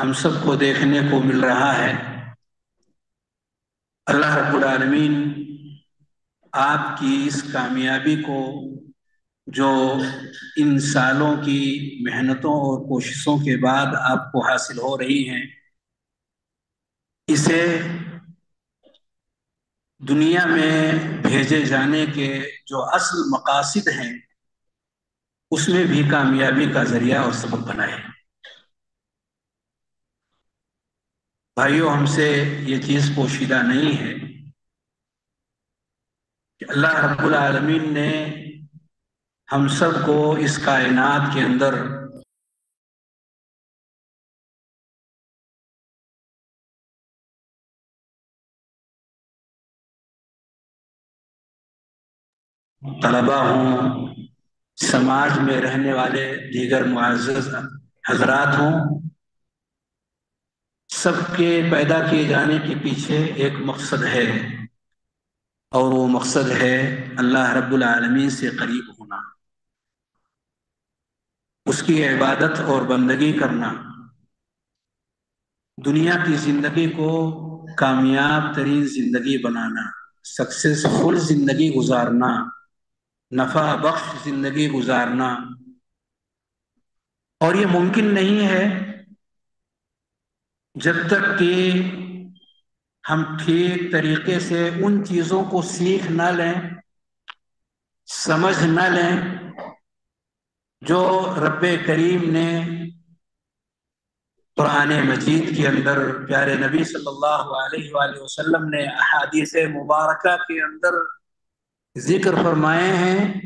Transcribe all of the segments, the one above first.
ہم سب کو دیکھنے کو مل رہا ہے۔ اللہ رب العالمین آپ کی اس کامیابی کو جو ان سالوں کی محنتوں اور کوششوں کے بعد آپ کو حاصل ہو رہی ہیں، اسے دنیا میں بھیجے جانے کے جو اصل مقاصد ہیں، اس میں بھی کامیابی کا ذریعہ اور سبب بنائے۔ بھائیوں ہم سے یہ چیز پوشیدہ نہیں ہے کہ اللہ رب العالمین نے ہم سب کو اس کائنات کے اندر طلبا ہوں، سماج میں رہنے والے دیگر معزز حضرات ہوں سب کے پیدا کیے جانے کے پیچھے ایک مقصد ہے۔ اور وہ مقصد ہے اللہ رب العالمین سے قریب ہونا۔ اس کی عبادت اور بندگی کرنا۔ دنیا کی زندگی کو کامیاب ترین زندگی بنانا سکسیزفل زندگی گزارنا، نفع بخش زندگی گزارنا۔ اور یہ ممکن نہیں ہے جب تک کہ ہم ٹھیک طریقے سے ان چیزوں کو سیکھ نہ لیں، سمجھ نہ لیں، جو رب کریم نے قرآن مجید کے اندر، پیارے نبی صلی اللہ علیہ وآلہ وسلم نے احادیث مبارکہ کے اندر ذکر فرمائے ہیں۔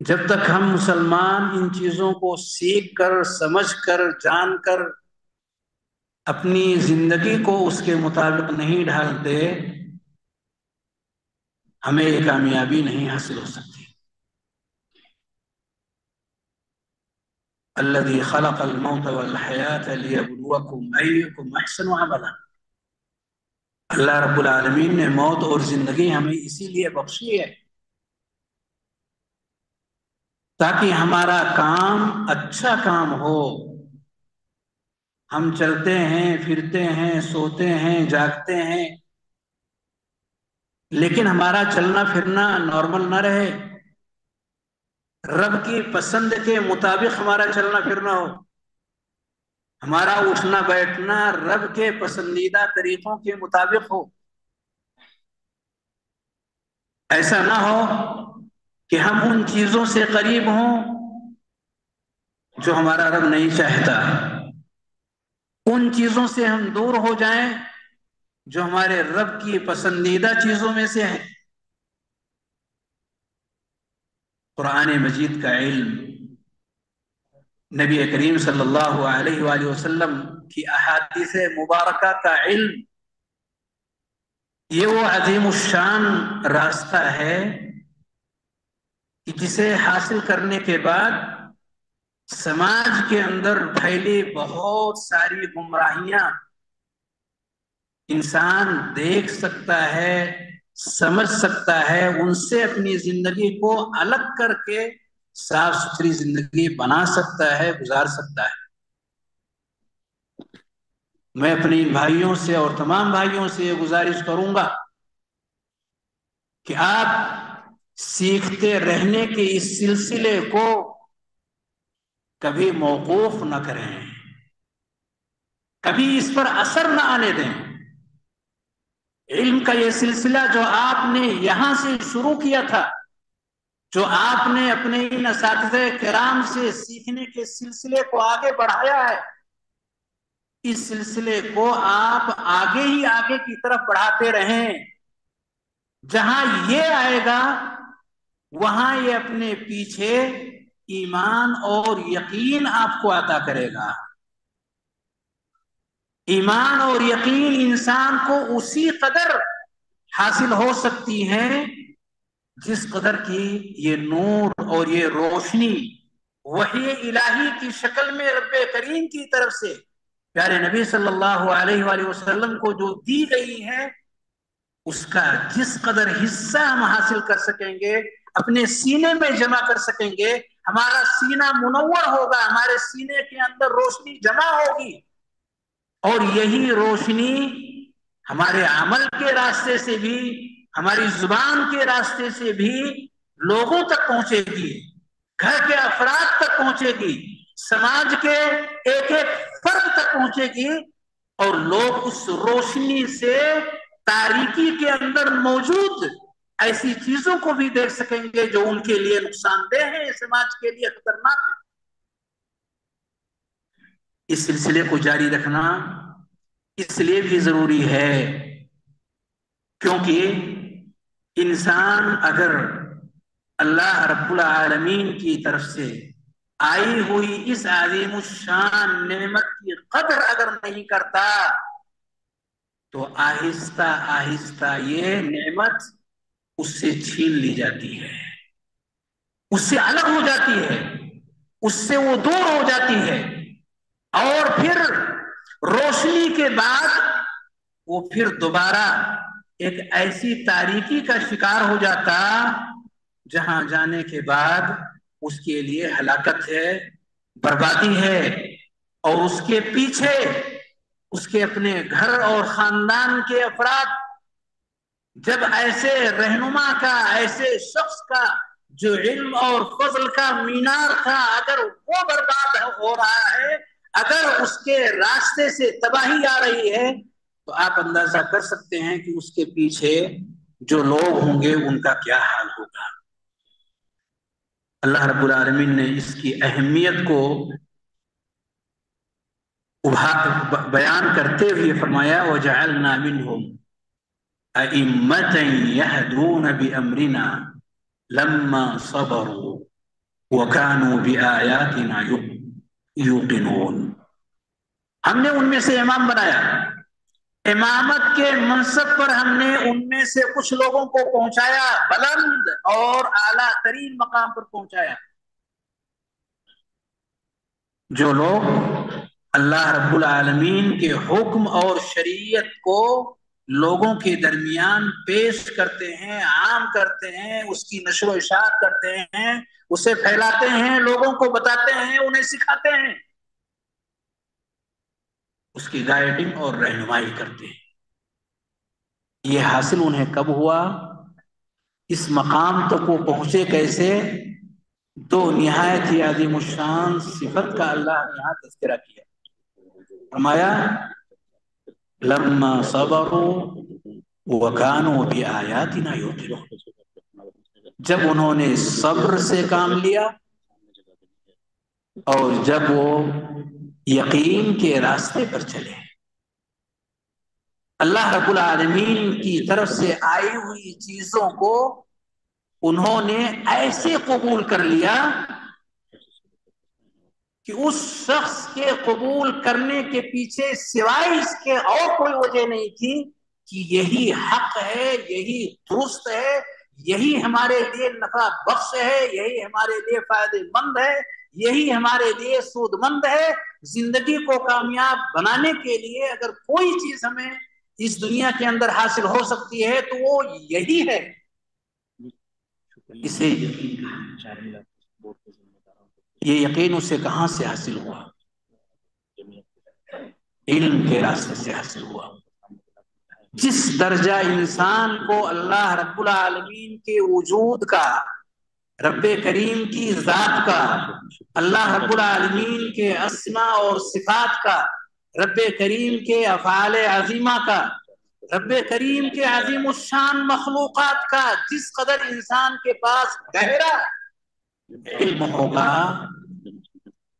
جب تک ہم مسلمان ان چیزوں کو سیکھ کر، سمجھ کر، جان کر اپنی زندگی کو اس کے مطابق نہیں ڈھالتے، ہمیں یہ کامیابی نہیں حاصل ہو سکتی۔ الذي خلق الموت والحياة ليبلوكم أيكم أحسن عملا۔ اللہ رب العالمین نے موت اور زندگی ہمیں اسی لیے بخشی ہے تاکہ ہمارا کام اچھا کام ہو۔ ہم چلتے ہیں، پھرتے ہیں، سوتے ہیں، جاگتے ہیں۔ لیکن ہمارا چلنا پھرنا نارمل نہ رہے۔ رب کی پسند کے مطابق ہمارا چلنا پھرنا ہو۔ ہمارا اٹھنا، بیٹھنا رب کے پسندیدہ طریقوں کے مطابق ہو۔ ایسا نہ ہو کہ ہم ان چیزوں سے قریب ہوں جو ہمارا رب نہیں چاہتا۔ ان چیزوں سے ہم دور ہو جائیں جو ہمارے رب کی پسندیدہ چیزوں میں سے ہے قرآن مجید کا علم نبی کریم صلی اللہ علیہ وآلہ وسلم کی احادیث مبارکہ کا علم، یہ وہ عظیم الشان راستہ ہے کہ جسے حاصل کرنے کے بعد سماج کے اندر پھیلی بہت ساری گمراہیاں۔ انسان دیکھ سکتا ہے، سمجھ سکتا ہے، ان سے اپنی زندگی کو الگ کر کے صاف ستھری زندگی بنا سکتا ہے، گزار سکتا ہے۔ میں اپنی بھائیوں سے اور تمام بھائیوں سے یہ گزارش کروں گا کہ آپ سیکھتے رہنے کے اس سلسلے کو کبھی موقوف نہ کریں۔ کبھی اس پر اثر نہ آنے دیں۔ علم کا یہ سلسلہ جو آپ نے یہاں سے شروع کیا تھا، جو آپ نے اپنے ان اساتذہ کرام سے سیکھنے کے سلسلے کو آگے بڑھایا ہے، اس سلسلے کو آپ آگے ہی آگے کی طرف بڑھاتے رہیں۔ جہاں یہ آئے گا، وہاں یہ اپنے پیچھے ایمان اور یقین آپ کو عطا کرے گا۔ ایمان اور یقین انسان کو اسی قدر حاصل ہو سکتی ہے جس قدر کی یہ نور اور یہ روشنی وہی الہی کی شکل میں رب کریم کی طرف سے پیارے نبی صلی اللہ علیہ وآلہ وسلم کو جو دی گئی ہے، اس کا جس قدر حصہ ہم حاصل کر سکیں گے، اپنے سینے میں جمع کر سکیں گے ہمارا سینہ منور ہوگا، ہمارے سینے کے اندر روشنی جمع ہوگی۔ اور یہی روشنی ہمارے عمل کے راستے سے بھی، ہماری زبان کے راستے سے بھی لوگوں تک پہنچے گی۔ گھر کے افراد تک پہنچے گی۔ سماج کے ایک ایک فرد تک پہنچے گی۔ اور لوگ اس روشنی سے تاریکی کے اندر موجود ایسی چیزوں کو بھی دیکھ سکیں گے جو ان کے لیے نقصان دہ ہے سماج کے لیے خطرناک ہے اس سلسلے کو جاری رکھنا اس لیے بھی ضروری ہے کیونکہ انسان اگر اللہ رب العالمین کی طرف سے آئی ہوئی اس عظیم الشان نعمت کی قدر اگر نہیں کرتا، تو آہستہ آہستہ یہ نعمت اس سے چھین لی جاتی ہے۔ اس سے الگ ہو جاتی ہے۔ اس سے وہ دور ہو جاتی ہے۔ اور پھر روشنی کے بعد وہ پھر دوبارہ ایک ایسی تاریکی کا شکار ہو جاتا جہاں جانے کے بعد اس کے لیے ہلاکت ہے، بربادی ہے۔ اور اس کے پیچھے اس کے اپنے گھر اور خاندان کے افراد جب ایسے رہنما کا، ایسے شخص کا جو علم اور فضل کا مینار تھا، اگر وہ برباد ہو رہا ہے، اگر اس کے راستے سے تباہی آ رہی ہے، تو آپ اندازہ کر سکتے ہیں کہ اس کے پیچھے جو لوگ ہوں گے، ان کا کیا حال ہوگا۔ اللہ رب العالمین نے اس کی اہمیت کو بیان کرتے ہوئے فرمایا وہ جہل نامن ہوں بأمرنا لما صبروا وكانوا بآياتنا يوقنون. ہم نے ان میں سے امام بنایا۔ امامت کے منصب پر ہم نے ان میں سے کچھ لوگوں کو پہنچایا، بلند اور اعلیٰ ترین مقام پر پہنچایا۔ جو لوگ اللہ رب العالمین کے حکم اور شریعت کو لوگوں کے درمیان پیش کرتے ہیں، عام کرتے ہیں، اس کی نشر و اشاعت کرتے ہیں، اسے پھیلاتے ہیں، لوگوں کو بتاتے ہیں، انہیں سکھاتے ہیں۔ اس کی گائیڈنگ اور رہنمائی کرتے ہیں۔ یہ حاصل انہیں کب ہوا؟ اس مقام تک وہ پہنچے کیسے؟ تو نہایت ہی عظیم الشان، صفت کا اللہ نے یہاں تذکرہ کیا۔ فرمایا لما صبروا وكانوا بآياتنا يوقنون. جب انہوں نے صبر سے کام لیا اور جب وہ یقین کے راستے پر چلے، اللہ رب العالمین کی طرف سے آئی ہوئی چیزوں کو انہوں نے ایسے قبول کر لیا کہ اس شخص کے قبول کرنے کے پیچھے سوائے اس کے اور کوئی وجہ نہیں تھی کہ یہی حق ہے یہی درست ہے یہی ہمارے لیے نفع بخش ہے یہی ہمارے لیے فائدے مند ہے یہی ہمارے لیے سود مند ہے۔ زندگی کو کامیاب بنانے کے لیے اگر کوئی چیز ہمیں اس دنیا کے اندر حاصل ہو سکتی ہے تو وہ یہی ہے۔ اسے یہ یقین اسے کہاں سے حاصل ہوا؟ علم کے راستے سے حاصل ہوا۔ جس درجہ انسان کو اللہ رب العالمین کے وجود کا، رب کریم کی ذات کا، اللہ رب العالمین کے اسما اور صفات کا، رب کریم کے افعال عظیمہ کا، رب کریم کے عظیم الشان مخلوقات کا، جس قدر انسان کے پاس گہرا علم ہوگا،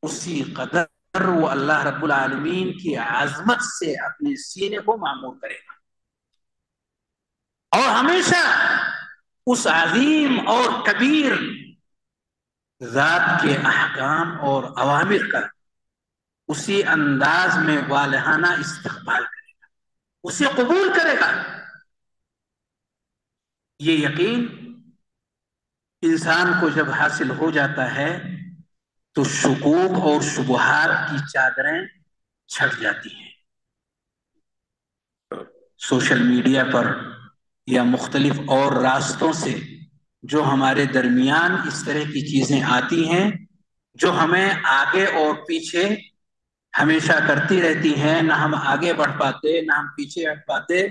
اسی قدر وہ اللہ رب العالمین کی عظمت سے اپنے سینے کو معمول کرے گا۔ اور ہمیشہ اس عظیم اور کبیر ذات کے احکام اور عوامر کا اسی انداز میں والہانہ استقبال کرے گا۔ اسے قبول کرے گا۔ یہ یقین انسان کو جب حاصل ہو جاتا ہے، تو شکوک اور شبہات کی چادریں چھٹ جاتی ہیں۔ سوشل میڈیا پر یا مختلف اور راستوں سے جو ہمارے درمیان اس طرح کی چیزیں آتی ہیں، جو ہمیں آگے اور پیچھے ہمیشہ کرتی رہتی ہیں، نہ ہم آگے بڑھ پاتے، نہ ہم پیچھے ہٹ پاتے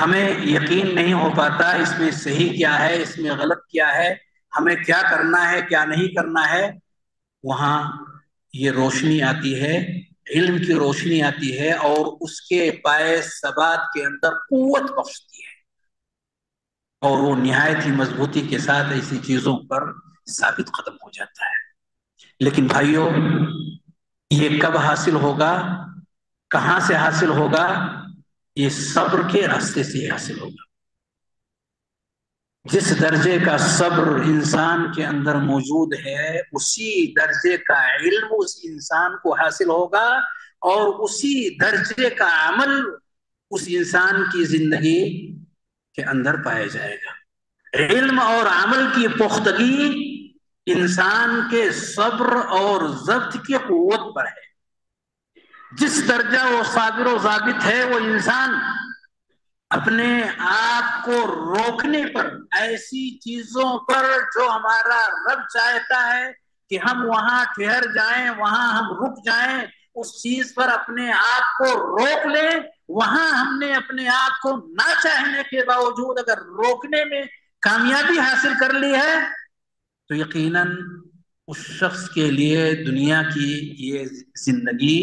ہمیں یقین نہیں ہو پاتا اس میں صحیح کیا ہے، اس میں غلط کیا ہے، ہمیں کیا کرنا ہے، کیا نہیں کرنا ہے۔ وہاں یہ روشنی آتی ہے، علم کی روشنی آتی ہے اور اس کے پائے سبات کے اندر قوت بخشتی ہے۔ اور وہ نہایت ہی مضبوطی کے ساتھ ایسی چیزوں پر ثابت ختم ہو جاتا ہے۔ لیکن بھائیوں یہ کب حاصل ہوگا؟ کہاں سے حاصل ہوگا؟ یہ صبر کے راستے سے حاصل ہوگا۔ جس درجے کا صبر انسان کے اندر موجود ہے، اسی درجے کا علم اس انسان کو حاصل ہوگا اور اسی درجے کا عمل اس انسان کی زندگی کے اندر پایا جائے گا۔ علم اور عمل کی پختگی انسان کے صبر اور ضبط کی قوت پر ہے۔ جس درجہ وہ صابر و ضابط ہے، وہ انسان اپنے آپ کو روکنے پر، ایسی چیزوں پر جو ہمارا رب چاہتا ہے کہ ہم وہاں ٹھہر جائیں، وہاں ہم رک جائیں، اس چیز پر اپنے آپ کو روک لیں، وہاں ہم نے اپنے آپ کو نہ چاہنے کے باوجود اگر روکنے میں کامیابی حاصل کر لی ہے، تو یقیناً اس شخص کے لیے دنیا کی یہ زندگی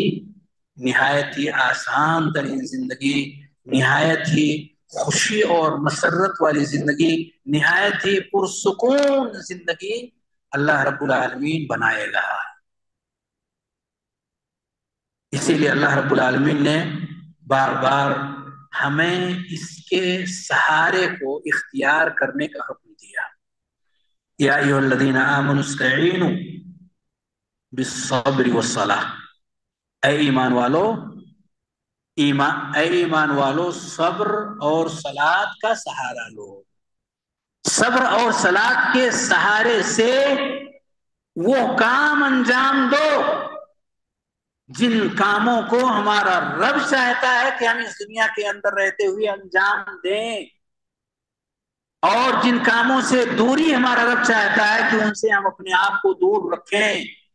نہایت ہی آسان ترین زندگی نہایت ہی خوشی اور مسرت والی زندگی نہایت ہی پرسکون زندگی اللہ رب العالمین بنائے گا۔ اسی لیے اللہ رب العالمین نے بار بار ہمیں اس کے سہارے کو اختیار کرنے کا حکم دیا۔ یا ایوہ الذین آمنوا استعینوا بالصبر والصلاح اے ایمان والو، ایمان، اے ایمان والو، صبر اور سلاد کا سہارا لو۔ صبر اور سلاد کے سہارے سے وہ کام انجام دو۔ جن کاموں کو ہمارا رب چاہتا ہے کہ ہم اس دنیا کے اندر رہتے ہوئے انجام دیں۔ اور جن کاموں سے دوری ہمارا رب چاہتا ہے کہ ان سے ہم اپنے آپ کو دور رکھیں۔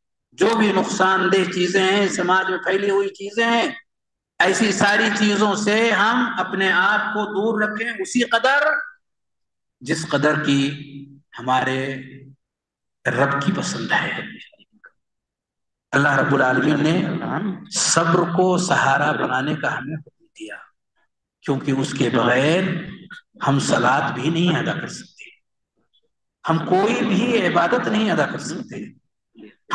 جو بھی نقصان دہ چیزیں ہیں، سماج میں پھیلی ہوئی چیزیں ہیں، ایسی ساری چیزوں سے ہم اپنے آپ کو دور رکھیں اسی قدر جس قدر کی ہمارے رب کی پسند ہے۔ اللہ رب العالمین نے صبر کو سہارا بنانے کا ہمیں حکم دیا، کیونکہ اس کے بغیر ہم سلاد بھی نہیں ادا کر سکتے۔ ہم کوئی بھی عبادت نہیں ادا کر سکتے۔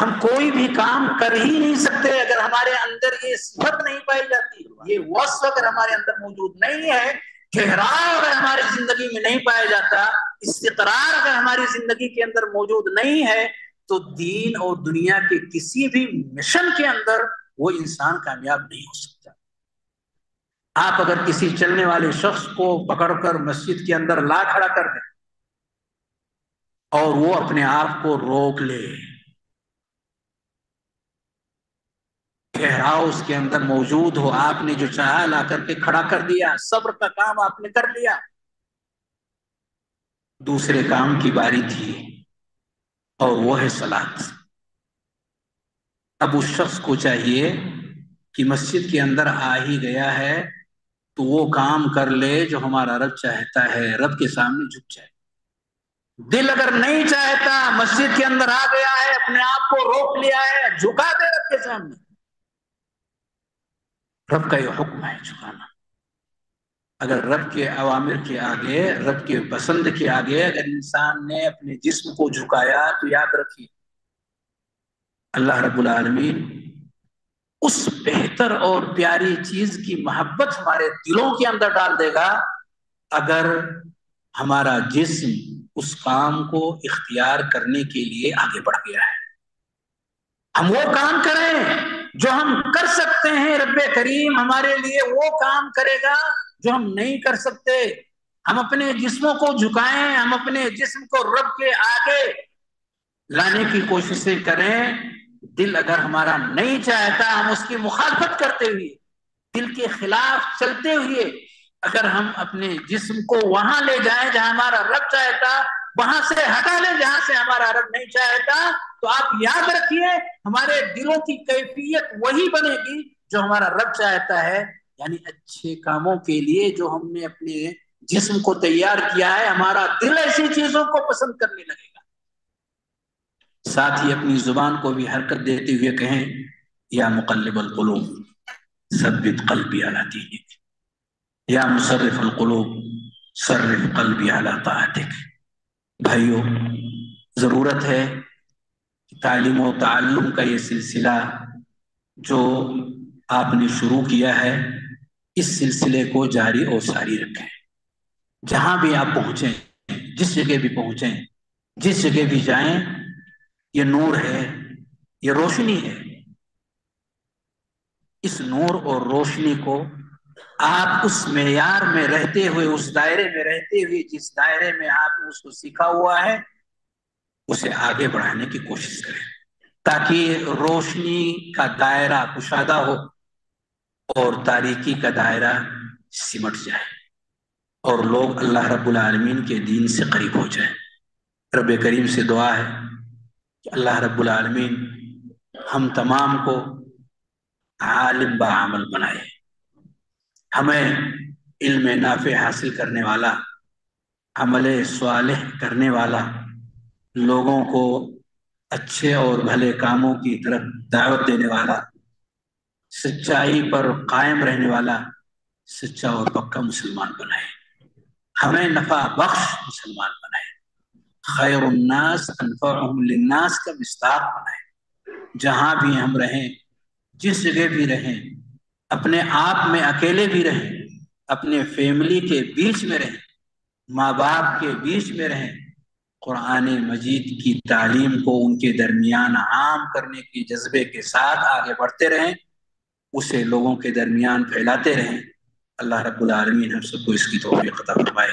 ہم کوئی بھی کام کر ہی نہیں سکتے اگر ہمارے اندر یہ صفت نہیں پائی جاتی۔ یہ وصف اگر ہمارے اندر موجود نہیں ہے ٹھہراؤ اگر ہماری زندگی میں نہیں پایا جاتا، استقرار اگر ہماری زندگی کے اندر موجود نہیں ہے، تو دین اور دنیا کے کسی بھی مشن کے اندر وہ انسان کامیاب نہیں ہو سکتا۔ آپ اگر کسی چلنے والے شخص کو پکڑ کر مسجد کے اندر لا کھڑا کر دیں اور وہ اپنے آپ کو روک لے۔ ٹھہراؤ، اس کے اندر موجود ہو۔ آپ نے جو چاہا لا کر کے کھڑا کر دیا۔ صبر کا کام آپ نے کر لیا۔ دوسرے کام کی باری تھی اور وہ ہے سلاد اب اس شخص کو چاہیے کہ مسجد کے اندر آ ہی گیا ہے تو وہ کام کر لے جو ہمارا رب چاہتا ہے۔ رب کے سامنے جھک جائے۔ دل اگر نہیں چاہتا، مسجد کے اندر آ گیا ہے، اپنے آپ کو روک لیا ہے، جھکا دے رب کے سامنے۔ رب کا یہ حکم ہے جھکانا اگر رب کے عوامر کے آگے، رب کے پسند کے آگے اگر انسان نے اپنے جسم کو جھکایا تو یاد رکھیے، اللہ رب العالمین اس بہتر اور پیاری چیز کی محبت ہمارے دلوں کے اندر ڈال دے گا۔ اگر ہمارا جسم اس کام کو اختیار کرنے کے لیے آگے بڑھ گیا ہے۔ ہم وہ کام کریں۔ جو ہم کر سکتے ہیں رب کریم ہمارے لیے وہ کام کرے گا جو ہم نہیں کر سکتے۔ ہم اپنے جسموں کو جھکائیں، ہم اپنے جسم کو رب کے آگے لانے کی کوششیں کریں۔ دل اگر ہمارا نہیں چاہتا، ہم اس کی مخالفت کرتے ہوئے، دل کے خلاف چلتے ہوئے اگر ہم اپنے جسم کو وہاں لے جائیں جہاں ہمارا رب چاہتا وہاں سے ہٹا لیں، جہاں سے ہمارا رب نہیں چاہتا، تو آپ یاد رکھیے، ہمارے دلوں کی کیفیت وہی بنے گی جو ہمارا رب چاہتا ہے یعنی اچھے کاموں کے لیے جو ہم نے اپنے جسم کو تیار کیا ہے، ہمارا دل ایسی چیزوں کو پسند کرنے لگے گا۔ ساتھ ہی اپنی زبان کو بھی حرکت دیتے ہوئے کہیں، یا مقلب القلوب، ثبت قلبی علی دینک۔ یا مصرف القلوب، صرف قلبی علی طاعتک۔ بھائیو، ضرورت ہے تعلیم و تعلم کا یہ سلسلہ جو آپ نے شروع کیا ہے، اس سلسلے کو جاری اور ساری رکھیں۔ جہاں بھی آپ پہنچیں، جس جگہ بھی پہنچیں، جس جگہ بھی جائیں، یہ نور ہے، یہ روشنی ہے۔ اس نور اور روشنی کو آپ اس معیار میں رہتے ہوئے، اس دائرے میں رہتے ہوئے جس دائرے میں آپ نے اس کو سیکھا ہوا ہے، اسے آگے بڑھانے کی کوشش کریں۔ تاکہ روشنی کا دائرہ کشادہ ہو اور تاریکی کا دائرہ سمٹ جائے اور لوگ اللہ رب العالمین کے دین سے قریب ہو جائیں۔ رب کریم سے دعا ہے کہ اللہ رب العالمین ہم تمام کو عالم با عمل بنائے۔ ہمیں علم نافع حاصل کرنے والا، عمل صالح کرنے والا، لوگوں کو اچھے اور بھلے کاموں کی طرف دعوت دینے والا، سچائی پر قائم رہنے والا، سچا اور پکا مسلمان بنائے۔ ہمیں نفع بخش مسلمان بنائے۔ خیر الناس انفعهم للناس کا مستاق بنائے۔ جہاں بھی ہم رہیں، جس جگہ بھی رہیں اپنے آپ میں اکیلے بھی رہیں، اپنے فیملی کے بیچ میں رہیں، ماں باپ کے بیچ میں رہیں۔ قرآن مجید کی تعلیم کو ان کے درمیان عام کرنے کے جذبے کے ساتھ آگے بڑھتے رہیں، اسے لوگوں کے درمیان پھیلاتے رہیں۔ اللہ رب العالمین ہم سب کو اس کی توفیق عطا فرمائے۔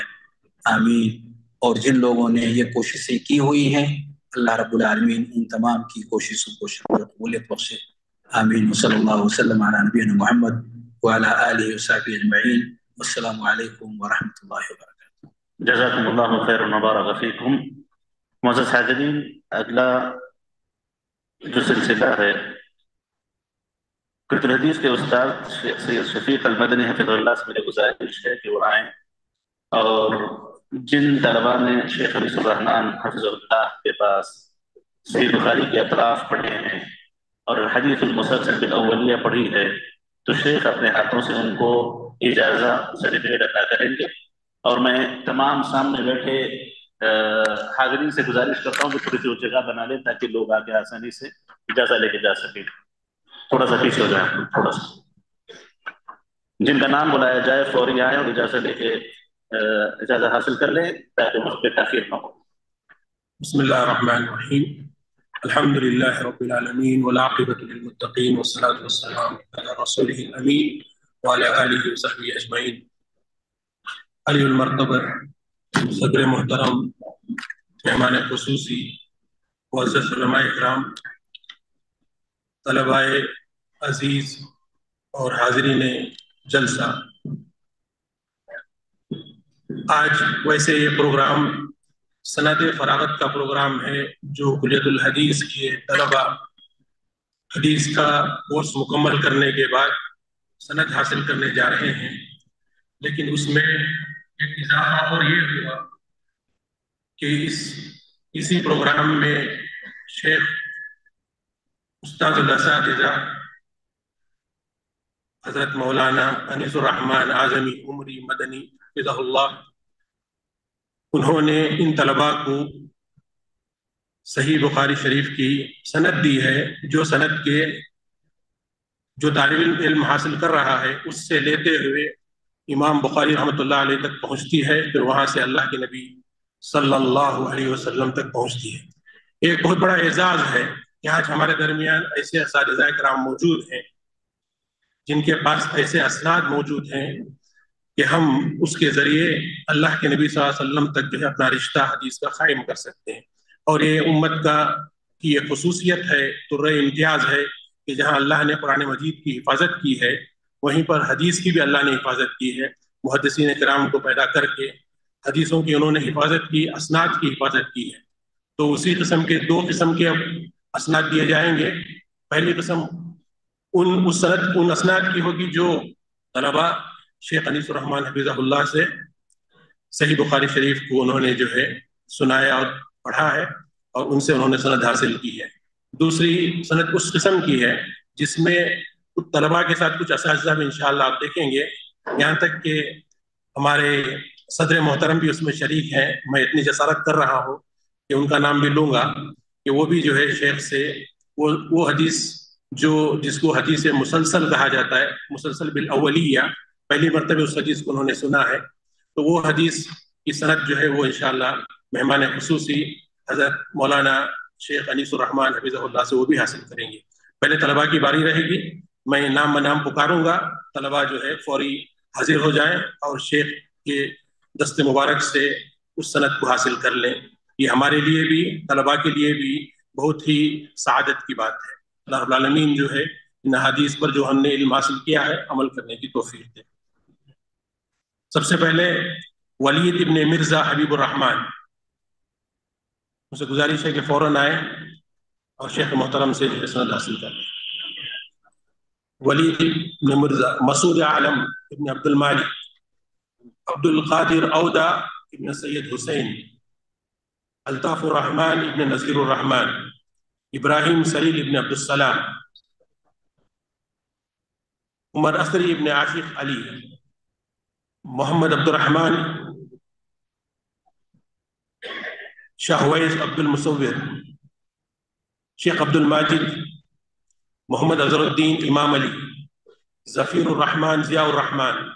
آمین۔ اور جن لوگوں نے یہ کوششیں کی ہوئی ہیں، اللہ رب العالمین ان تمام کی کوششوں کو شکر قبولیت بخشے۔ آمین. صلی اللہ وسلم علی نبینا محمد وعلى آلہ وصحبہ اجمعین. والسلام علیکم ورحمۃ اللہ وبرکاتہ. جزاکم اللہ خیر مبارک فیکم. معزز حاضرین، اگلا جو سلسلہ ہے کتر حدیث کے استاد سید شفیق المدنی حفظ اللہ سے میرے گزارش ہے کہ وہ آئیں اور جن طلباء نے شیخ علیہ الرحمن حفظ اللہ کے پاس سید بخاری کے اطراف پڑھے ہیں اور حدیث المسلسل بالاولیہ پڑھی ہے، تو شیخ اپنے ہاتھوں سے ان کو اجازہ سرٹیفکیٹ عطا کریں گے۔ اور میں تمام سامنے بیٹھے حاضرین سے گزارش کرتا ہوں کہ تھوڑی سی جگہ بنا لیں تاکہ لوگ آگے آسانی سے اجازہ لے کے جا سکیں۔ تھوڑا سا پیچھے ہو جائے تھوڑا سا۔ جن کا نام بلایا جائے، فوری آئے اور اجازت لے کے اجازت حاصل کر لیں تاکہ وقت پہ تاخیر نہ ہو۔ بسم اللہ الرحمن الرحیم۔ الحمد للہ رب العالمین والعاقبۃ للمتقین والصلاة والسلام علی رسولہ الامین وعلی آلہ وصحبہ اجمعین علی المرتبہ صدر محترم، مہمان خصوصی، معزز علماء اکرام، طلباء عزیز اور حاضرین جلسہ۔ آج ویسے یہ پروگرام سند فراغت کا پروگرام ہے جو کلیت الحدیث کے طلباء حدیث کا کورس مکمل کرنے کے بعد سند حاصل کرنے جا رہے ہیں۔ لیکن اس میں ایک اضافہ اور یہ ہوا کہ اس، اسی پروگرام میں شیخ استاد الاساتذہ حضرت مولانا انیس الرحمن اعظمی عمری مدنی فضح اللہ انہوں نے ان طلباء کو صحیح بخاری شریف کی سند دی ہے، جو سند کے جو طالب علم حاصل کر رہا ہے، اس سے لیتے ہوئے امام بخاری رحمۃ اللہ علیہ تک پہنچتی ہے، پھر وہاں سے اللہ کے نبی صلی اللہ علیہ وسلم تک پہنچتی ہے۔ ایک بہت بڑا اعزاز ہے کہ آج ہمارے درمیان ایسے اساتذہ کرام موجود ہیں، جن کے پاس ایسے اسناد موجود ہیں کہ ہم اس کے ذریعے اللہ کے نبی صلی اللہ علیہ وسلم تک جو ہے اپنا رشتہ، حدیث کا قائم کر سکتے ہیں۔ اور یہ امت کا کی یہ خصوصیت ہے تو امتیاز ہے کہ جہاں اللہ نے قرآن مجید کی حفاظت کی ہے، وہیں پر حدیث کی بھی اللہ نے حفاظت کی ہے۔ محدثین کرام کو پیدا کر کے حدیثوں کی انہوں نے حفاظت کی، اسناد کی حفاظت کی ہے۔ تو اسی قسم کے دو قسم کے اب اسناد دیے جائیں گے۔ پہلی قسم ان اس سند ان اسناد کی ہوگی جو طلبا شیخ انیس الرحمٰن حفیظ اللہ سے صحیح بخاری شریف کو انہوں نے جو ہے سنایا اور پڑھا ہے اور ان سے انہوں نے سند حاصل کی ہے۔ دوسری سند اس قسم کی ہے جس میں طلباء کے ساتھ کچھ اساتذہ بھی انشاءاللہ آپ دیکھیں گے۔ یہاں تک کہ ہمارے صدر محترم بھی اس میں شریک ہیں۔ میں اتنی جسارت کر رہا ہوں کہ ان کا نام بھی لوں گا کہ وہ بھی جو ہے شیخ سے وہ وہ حدیث جو، جس کو حدیث مسلسل کہا جاتا ہے، مسلسل بالاولیہ پہلی مرتبہ اس حدیث کو انہوں نے سنا ہے۔ تو وہ حدیث کی صنعت جو ہے وہ انشاءاللہ مہمان خصوصی حضرت مولانا شیخ انیس الرحمٰن حفیظ اللہ سے وہ بھی حاصل کریں گے۔ پہلے طلباء کی باری رہے گی۔ میں نام بنام پکاروں گا۔ طلباء جو ہے فوری حاضر ہو جائیں اور شیخ کے دست مبارک سے اس صنعت کو حاصل کر لیں۔ یہ ہمارے لیے بھی، طلباء کے لیے بھی بہت ہی سعادت کی بات ہے۔ اللہ العالمین جو ہے ان حدیث پر جو ہم نے علم حاصل کیا ہے، عمل کرنے کی توفیق دے۔ سب سے پہلے ولید ابن مرزا حبیب الرحمن۔ اسے گزارش ہے کہ فوراً آئے اور شیخ محترم سے سند حاصل کر ولید ابن مرزا، مسعود عالم ابن عبد المالک، عبد القادر اودا ابن سید حسین، الطاف الرحمن ابن نذیر الرحمن، ابراہیم سلیل ابن عبد السلام، عمر اصری ابن عاشق علی۔ محمد عبد الرحمن شيخ ويس عبد المصور شيخ عبد الماجد محمد أزر الدين إمام علي زفير الرحمن زياء الرحمن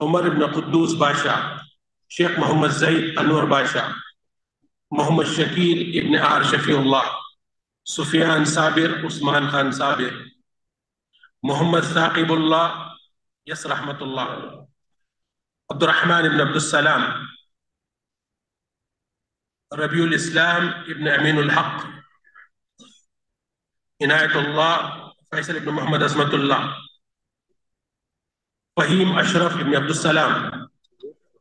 عمر بن قدوس باشا شيخ محمد زيد أنور باشا محمد شكيل ابن آر شفيع الله سفيان صابر عثمان خان صابر محمد ثاقب الله يس رحمة الله. عبد الرحمن بن عبد السلام ربيع الإسلام ابن أمين الحق. عناية الله فيصل بن محمد أسمة الله. فهيم أشرف بن عبد السلام.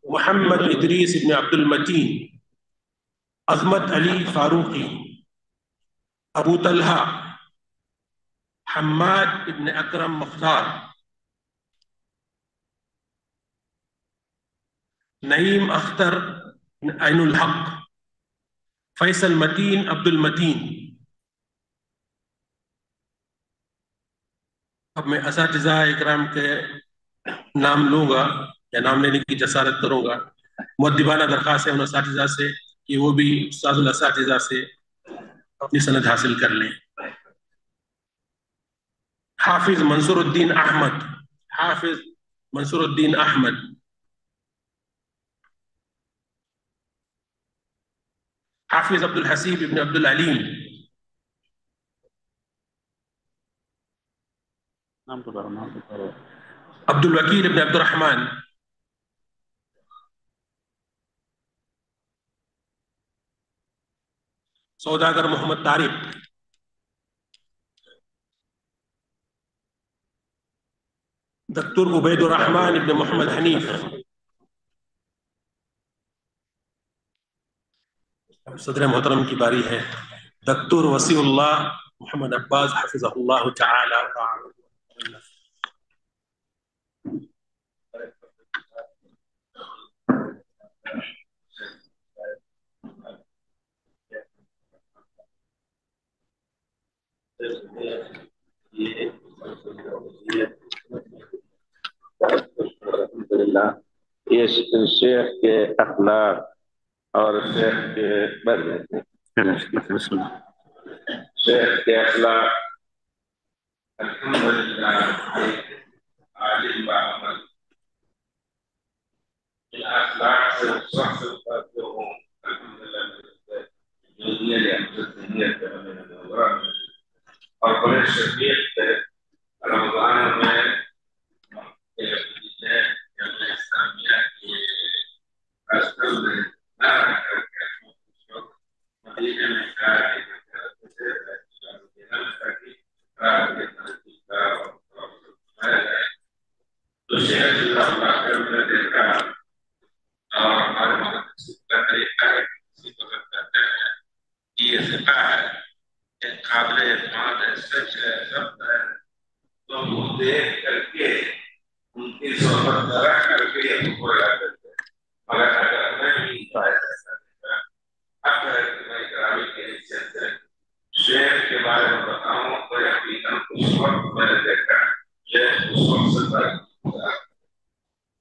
محمد إدريس بن عبد المتين. أزمت علي فاروقي. أبو طلحة. حماد بن أكرم مختار. نعیم اختر عین الحق، فیصل متین عبد المتین اب میں اساتذہ اکرام کے نام لوں گا یا نام لینے کی جسارت کروں گا۔ مدبانہ درخواست ہے ان اساتذہ سے کہ وہ بھی استاد الاساتذہ سے اپنی سند حاصل کر لیں۔ حافظ منصور الدین احمد، حافظ منصور الدین احمد۔ حفيظ عبد الحسيب بن عبد العليم. نعم، نعم، عبد الوكيل بن عبد الرحمن. سوداگر محمد طارق. دكتور عبيد الرحمن بن محمد حنيف حنیف صدر محترم کی باری ہے۔ دکتور وسیع اللہ محمد عباس حفظ اللہ تعالی۔ یہ شیخ کے اخلاق اور شیخ کے شیخ کے اخلاق، الحمدللہ عالم بعمل سے جو ہوں جو اور بڑے شفیق رمضان میں اسلامیہ کی اصل میں تو دیکھ کر کے ان کی صحبت کرا کر کے ہم کو یاد مگر اگر میں سے شیخ کے بارے میں بتاؤں تو یقیناً اس وقت میں نے دیکھا شیخ اس وقت سے بڑھ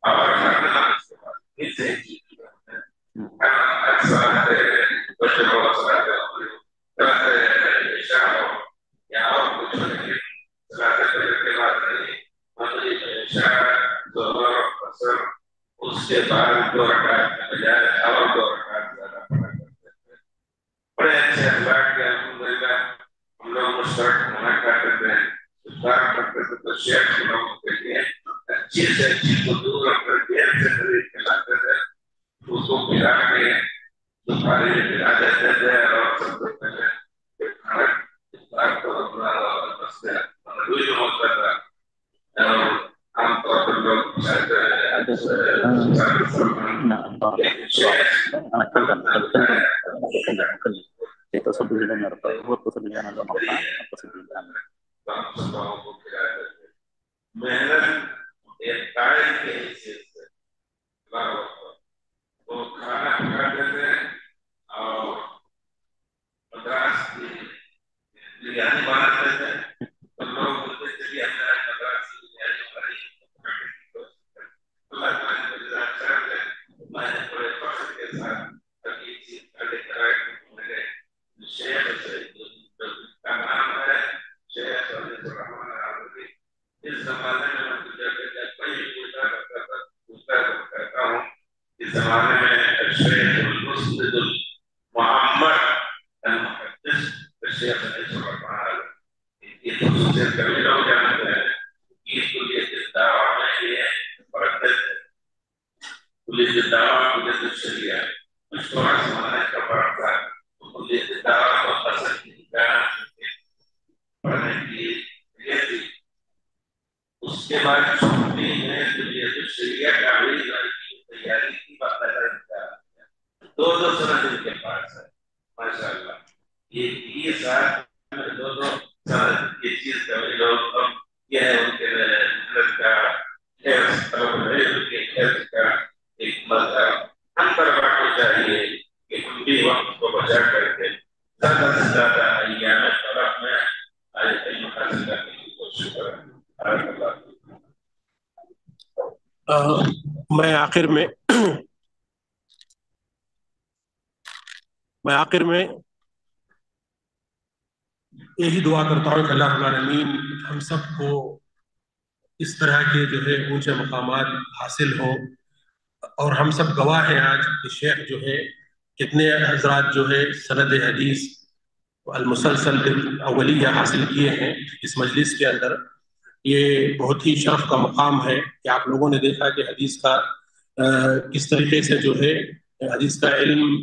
اور کرنا اس کے بعد اس سے اکثر بچے بہت سارے یا اور کچھ نہیں کے بعد نہیں اس کے بعد دو رکعت کے بجائے اور دو رکعت زیادہ پڑھا کرتے تھے بڑے اچھے اخلاق کے الحمدللہ ہم لوگ مشترک ہونا کرتے تھے افطار کرتے تھے تو شیخ لوگوں کے لیے اچھی سے اچھی کو دور رکھ کر دیر سے خرید کے لاتے تھے اس کو پلا کے دوپہر میں پلا دیتے تھے اور سب سے پہلے کھانا افطار کو اپنا بس روئی ہوتا تھا اور عام طور پر لوگ چاہتے ہیں نعم انا اتكلم اتكلم اتكلم اتكلم اتصل به لم يرفع هو اتصل به انا لم ارفع اتصل به الان محنت ایک قائد کے حیثیت سے وہ کھانا پکاتے تھے اور مدراس کی بریانی بناتے تھے تو لوگ بولتے تھے کہ ہمارا مدراس کی بریانی بنائی اللہ تعالیٰ نے مجھے اچھا ہے میں نے بڑے فخر کے ساتھ یہ چیز پہلے کرا کہ میرے شیخ سے کا نام ہے شیخ علی الرحمن عربی اس زمانے میں میں تجھے کہ کوئی پوچھا کرتا تھا پوچھتا کہتا ہوں اس زمانے میں شیخ المسجد محمد المحدث الشیخ علی الرحمن عربی یہ خصوصیت کبھی لوگ جانتے ہیں اس کو یہ دعویٰ میں یہ پڑھتے تھے پولیس دعویٰ پولیس الشریعہ اس کو آسمانے کا پڑھتا پولیس دعویٰ کو پسند نہیں کرنا پڑھنے کی یہ تھی اس کے بعد چھوٹی میں پولیس الشریعہ کا بھی کی تیاری کی بات دو دو سنت ان کے پاس ہے ماشاء اللہ یہ یہ ساتھ دو دو سنت یہ چیز کا بھی لوگ یہ ہے ان کے محنت کا ایک مذہب ہم پر بانٹنا چاہیے کہ ہم بھی وقت کو بچا کر کے زیادہ سے زیادہ ایام طرف میں علم حاصل کرنے کی کوشش کریں میں آخر میں میں آخر میں یہی دعا کرتا ہوں کہ اللہ العالمین ہم سب کو اس طرح کے جو ہے اونچے مقامات حاصل ہوں۔ اور ہم سب گواہ ہیں آج کہ شیخ جو ہے، کتنے حضرات جو ہے سند حدیث المسلسل اولیہ حاصل کیے ہیں اس مجلس کے اندر۔ یہ بہت ہی شرف کا مقام ہے کہ آپ لوگوں نے دیکھا کہ حدیث کا کس طریقے سے جو ہے حدیث کا علم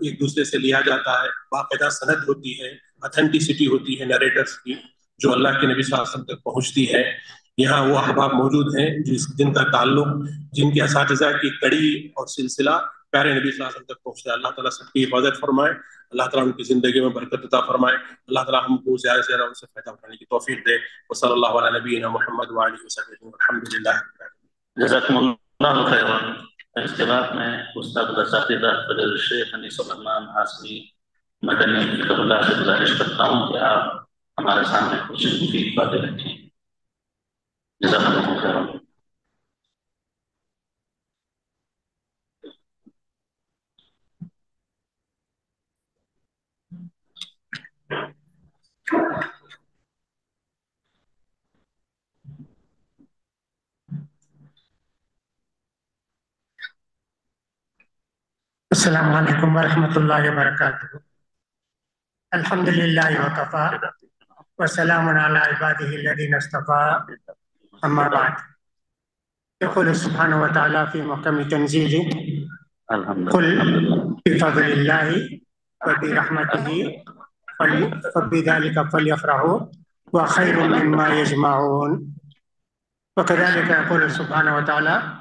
ایک دوسرے سے لیا جاتا ہے۔ باقاعدہ صنعت ہوتی ہے اتھینٹیسٹی ہوتی ہے نریٹرس کی، جو اللہ کے نبی صلی اللہ علیہ وسلم تک پہنچتی ہے۔ یہاں وہ احباب موجود ہیں جس جن کا تعلق، جن کے اساتذہ کی کڑی اور سلسلہ پیارے نبی صلی اللہ علیہ وسلم تک پہنچتا ہے۔ اللہ تعالیٰ سب کی حفاظت فرمائے، اللہ تعالیٰ ان کی زندگی میں برکت عطا فرمائے۔ اللہ تعالیٰ ہم کو زیادہ سے زیادہ ان سے فائدہ اٹھانے کی توفیق دے۔ وہ صلی اللہ علیہ نبی محمد وعلی وسلم الحمد للہ جزاکم اللہ خیرا۔ اس کے بعد میں استاد اساتذہ فضل الشیخ انیس الرحمان حاسمی مدنی اللہ سے گزارش کرتا ہوں کہ آپ ہمارے سامنے کچھ مفید باتیں رکھیں جزاکم اللہ خیرا السلام علیکم ورحمۃ اللہ وبرکاتہ الحمد للہ وقفا وسلام علی عباده الذين اصطفى. أما بعد يقول سبحانه وتعالى في محكم تنزيله قل بفضل الله وبرحمته فبذلك فليفرحوا وخير مما يجمعون. وكذلك يقول سبحانه وتعالى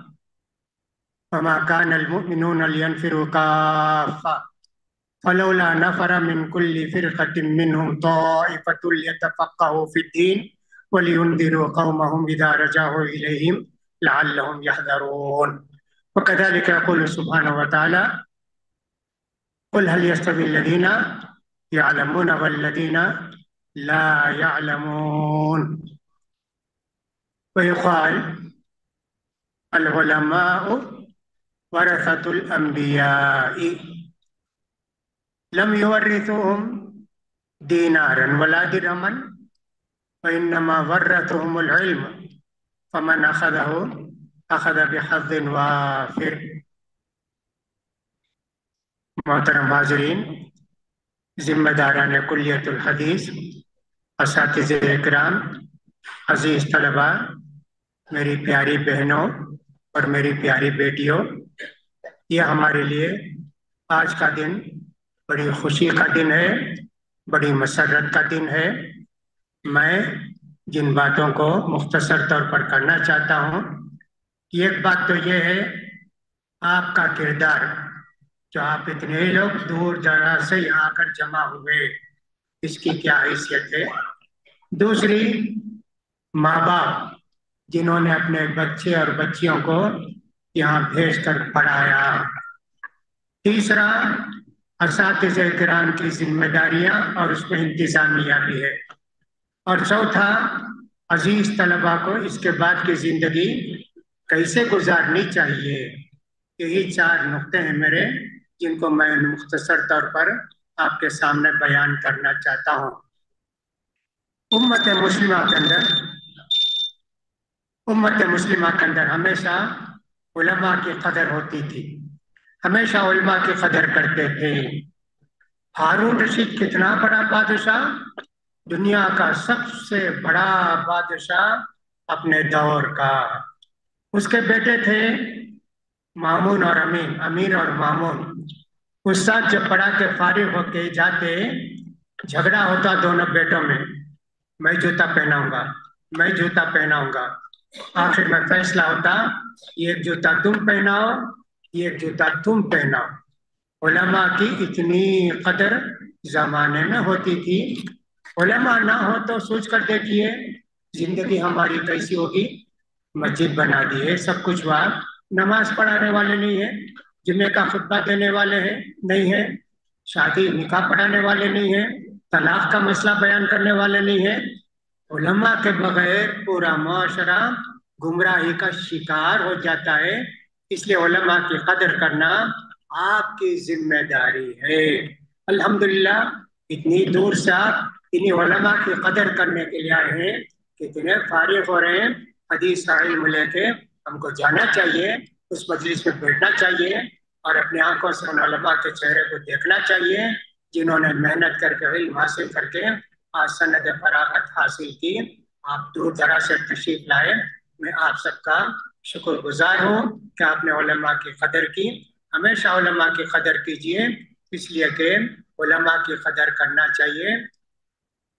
وما كان المؤمنون لينفروا كافة. فلولا نفر من كل فرقة منهم طائفة ليتفقهوا في الدين ولينذروا قومهم إذا رجعوا إليهم لعلهم يحذرون. وكذلك يقول سبحانه وتعالى قل هل يستوي الذين يعلمون والذين لا يعلمون. ويقال العلماء ورثة الأنبياء. لم يورثوهم دينارا ولا درهما وإنما ورثهم العلم. فمن أخذه أخذ بحظ وافر. محترم حاضرین ذمہ داران کلیت الحدیث اساتذ اکرام عزیز طلباء میری پیاری بہنوں اور میری پیاری بیٹیوں، یہ ہمارے لیے آج کا دن بڑی خوشی کا دن ہے، بڑی مسرت کا دن ہے۔ میں جن باتوں کو مختصر طور پر کرنا چاہتا ہوں، ایک بات تو یہ ہے، آپ کا کردار، جو آپ اتنے لوگ دور دراز سے یہاں آ کر جمع ہوئے، اس کی کیا حیثیت ہے؟ دوسری، ماں باپ جنہوں نے اپنے بچے اور بچیوں کو یہاں بھیج کر پڑھایا۔ تیسرا اساتذہ کرام کی ذمہ داریاں اور اس میں انتظامیہ بھی ہے۔ اور چوتھا، عزیز طلبا کو اس کے بعد کی زندگی کیسے گزارنی چاہیے؟ یہی چار نقطے ہیں میرے، جن کو میں مختصر طور پر آپ کے سامنے بیان کرنا چاہتا ہوں۔ امت مسلمہ کے اندر امت مسلمہ کے اندر ہمیشہ علماء کی قدر ہوتی تھی۔ ہمیشہ علماء کی قدر کرتے تھے۔ ہارون رشید کتنا بڑا بادشاہ؟ دنیا کا سب سے بڑا بادشاہ اپنے دور کا۔ اس کے بیٹے تھے مامون اور امین امین اور مامون۔ اس ساتھ جب پڑھا کے فارغ ہو کے جاتے، جھگڑا ہوتا دونوں بیٹوں میں۔ میں جوتا پہناؤں گا، میں جوتا پہناؤں گا۔ آخر میں فیصلہ ہوتا ایک جوتا تم پہناؤ ایک جوتا تم پہناؤ۔ علماء کی اتنی قدر زمانے میں ہوتی تھی۔ علماء نہ ہو تو سوچ کر دیکھیے زندگی ہماری کیسی ہوگی۔ مسجد بنا دی ہے، سب کچھ ہوا نماز پڑھانے والے نہیں ہیں جمعے کا خطبہ دینے والے ہیں، نہیں ہیں۔ شادی، نکاح پڑھانے والے نہیں ہیں۔ طلاق کا مسئلہ بیان کرنے والے نہیں ہیں۔ علماء کے بغیر پورا معاشرہ گمراہی کا شکار ہو جاتا ہے۔ اس لیے علماء کی قدر کرنا آپ کی ذمہ داری ہے۔ الحمدللہ، اتنی دور سے آپ انہیں علماء کی قدر کرنے کے لیے آئے ہیں کتنے فارغ ہو رہے ہیں۔ حدیث کا علم لے کے ہم کو جانا چاہیے، اس مجلس میں بیٹھنا چاہیے اور اپنے آنکھوں سے ان علماء کے چہرے کو دیکھنا چاہیے، جنہوں نے محنت کر کے، علم حاصل کر کے سند فراغت حاصل کی۔ آپ دور دراز سے تشریف لائے۔ میں آپ سب کا شکر گزار ہوں کہ آپ نے علماء کی قدر کی۔ ہمیشہ علماء کی قدر کیجیے اس لیے کہ علماء کی قدر کرنا چاہیے۔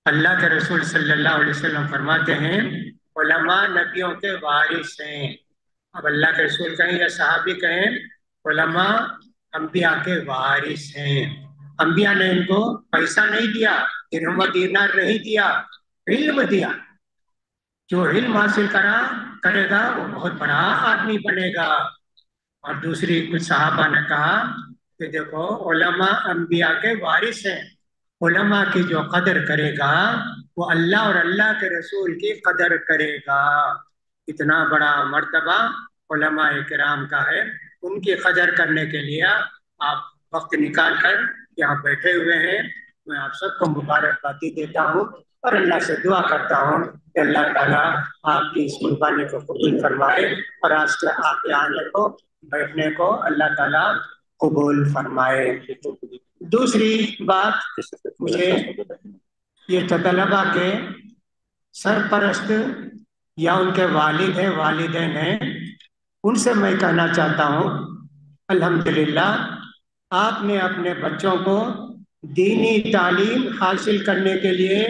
اللہ کے رسول صلی اللہ علیہ وسلم فرماتے ہیں، علماء نبیوں کے وارث ہیں۔ اب اللہ کے رسول کہیں یا صحابی کہیں، علماء انبیاء کے وارث ہیں۔ انبیاء نے ان کو پیسہ نہیں دیا۔ درہم و دینار نہیں دیا، علم دیا۔ جو علم حاصل کرا، کرے گا، وہ بہت بڑا آدمی بنے گا۔ اور دوسری کچھ صحابہ نے کہا کہ دیکھو، علماء، انبیاء کے وارث ہیں۔ علماء کی جو قدر کرے گا، وہ اللہ اور اللہ کے رسول کی قدر کرے گا۔ اتنا بڑا مرتبہ علماء کرام کا ہے۔ ان کی قدر کرنے کے لیے آپ وقت نکال کر یہاں بیٹھے ہوئے ہیں۔ میں آپ سب کو مبارکبادی دیتا ہوں اور اللہ سے دعا کرتا ہوں کہ اللہ تعالیٰ آپ کی اس قربانی کو قبول فرمائے اور آج کے آپ کے آنے کو، بیٹھنے کو اللہ تعالیٰ قبول فرمائے۔ دوسری بات، مجھے یہ طلبا کے سرپرست یا ان کے والد ہیں، والدین ہیں، ان سے میں کہنا چاہتا ہوں، الحمدللہ، آپ نے اپنے بچوں کو دینی تعلیم حاصل کرنے کے لیے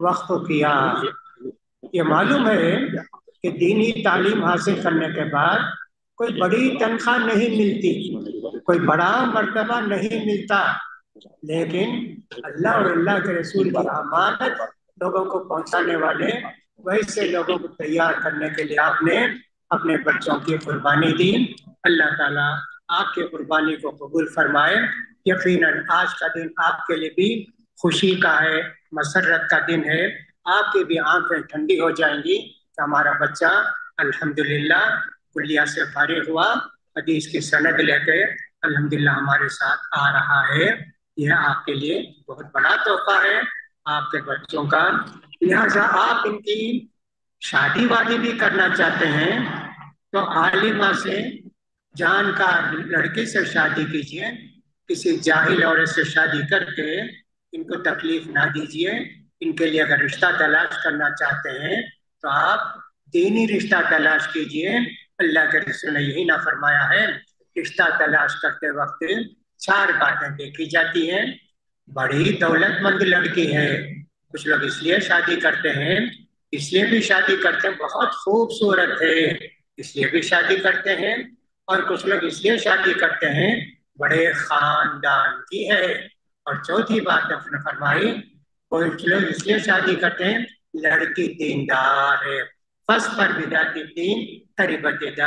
وقف کیا یہ معلوم ہے کہ دینی تعلیم حاصل کرنے کے بعد کوئی بڑی تنخواہ نہیں ملتی، کوئی بڑا مرتبہ نہیں ملتا۔ لیکن اللہ اور اللہ کے رسول کی امانت لوگوں کو پہنچانے والے، ویسے لوگوں کو تیار کرنے کے لیے آپ نے اپنے بچوں کی قربانی دی۔ اللہ تعالیٰ آپ کی قربانی کو قبول فرمائے۔ یقیناً آج کا دن آپ کے لیے بھی خوشی کا ہے، مسرت کا دن ہے۔ آپ کی بھی آنکھیں ٹھنڈی ہو جائیں گی۔ کہ ہمارا بچہ الحمدللہ کلیہ سے فارغ ہوا۔ حدیث کی سند لے کے الحمدللہ ہمارے ساتھ آ رہا ہے۔ یہ آپ کے لیے بہت بڑا تحفہ ہے۔ آپ کے بچوں کا لہذا آپ ان کی شادی وادی بھی کرنا چاہتے ہیں۔ تو عالمہ سے جان کا لڑکی سے شادی کیجیے کسی جاہل عورت سے شادی کر کے ان کو تکلیف نہ دیجیے ان کے لیے اگر رشتہ تلاش کرنا چاہتے ہیں تو آپ دینی رشتہ تلاش کیجیے اللہ کے رسول نے یہی نہ فرمایا ہے۔ رشتہ تلاش کرتے وقت چار باتیں دیکھی جاتی ہیں۔ بڑی دولت مند لڑکی ہے۔ کچھ لوگ اس لیے شادی کرتے ہیں۔ اس لیے بھی شادی کرتے ہیں۔ بہت خوبصورت ہے۔ اس لیے بھی شادی کرتے ہیں۔ اور کچھ لوگ اس لیے شادی کرتے ہیں بڑے خاندان کی ہے۔ اور چوتھی بات اپنے فرمائی کچھ لوگ اس لیے شادی کرتے ہیں لڑکی دیندار ہے۔ فس پر بداتی دین قریبت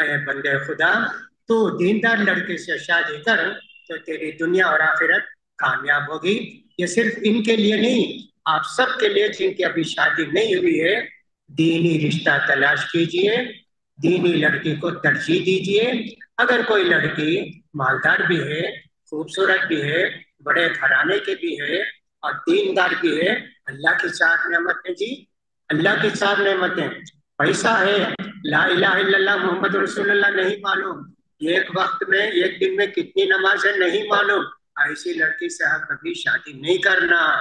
اے بندے خدا، تو دیندار لڑکے سے شادی کر تو تیری دنیا اور آخرت کامیاب ہوگی۔ یہ صرف ان کے لیے نہیں، آپ سب کے لیے جن کی ابھی شادی نہیں ہوئی ہے، دینی رشتہ تلاش کیجیے۔ دینی لڑکی کو ترجیح دیجیے۔ اگر کوئی لڑکی مالدار بھی ہے، خوبصورت بھی ہے، بڑے گھرانے کے بھی ہے اور دیندار بھی ہے، اللہ کی چار نعمتیں جی۔ اللہ کی چار نعمتیں پیسہ ہے۔ لا الہ الا اللہ محمد رسول اللہ نہیں معلوم۔ ایک وقت میں، ایک دن میں کتنی نمازیں نہیں معلوم۔ ایسی لڑکی سے آپ کبھی شادی نہیں کرنا۔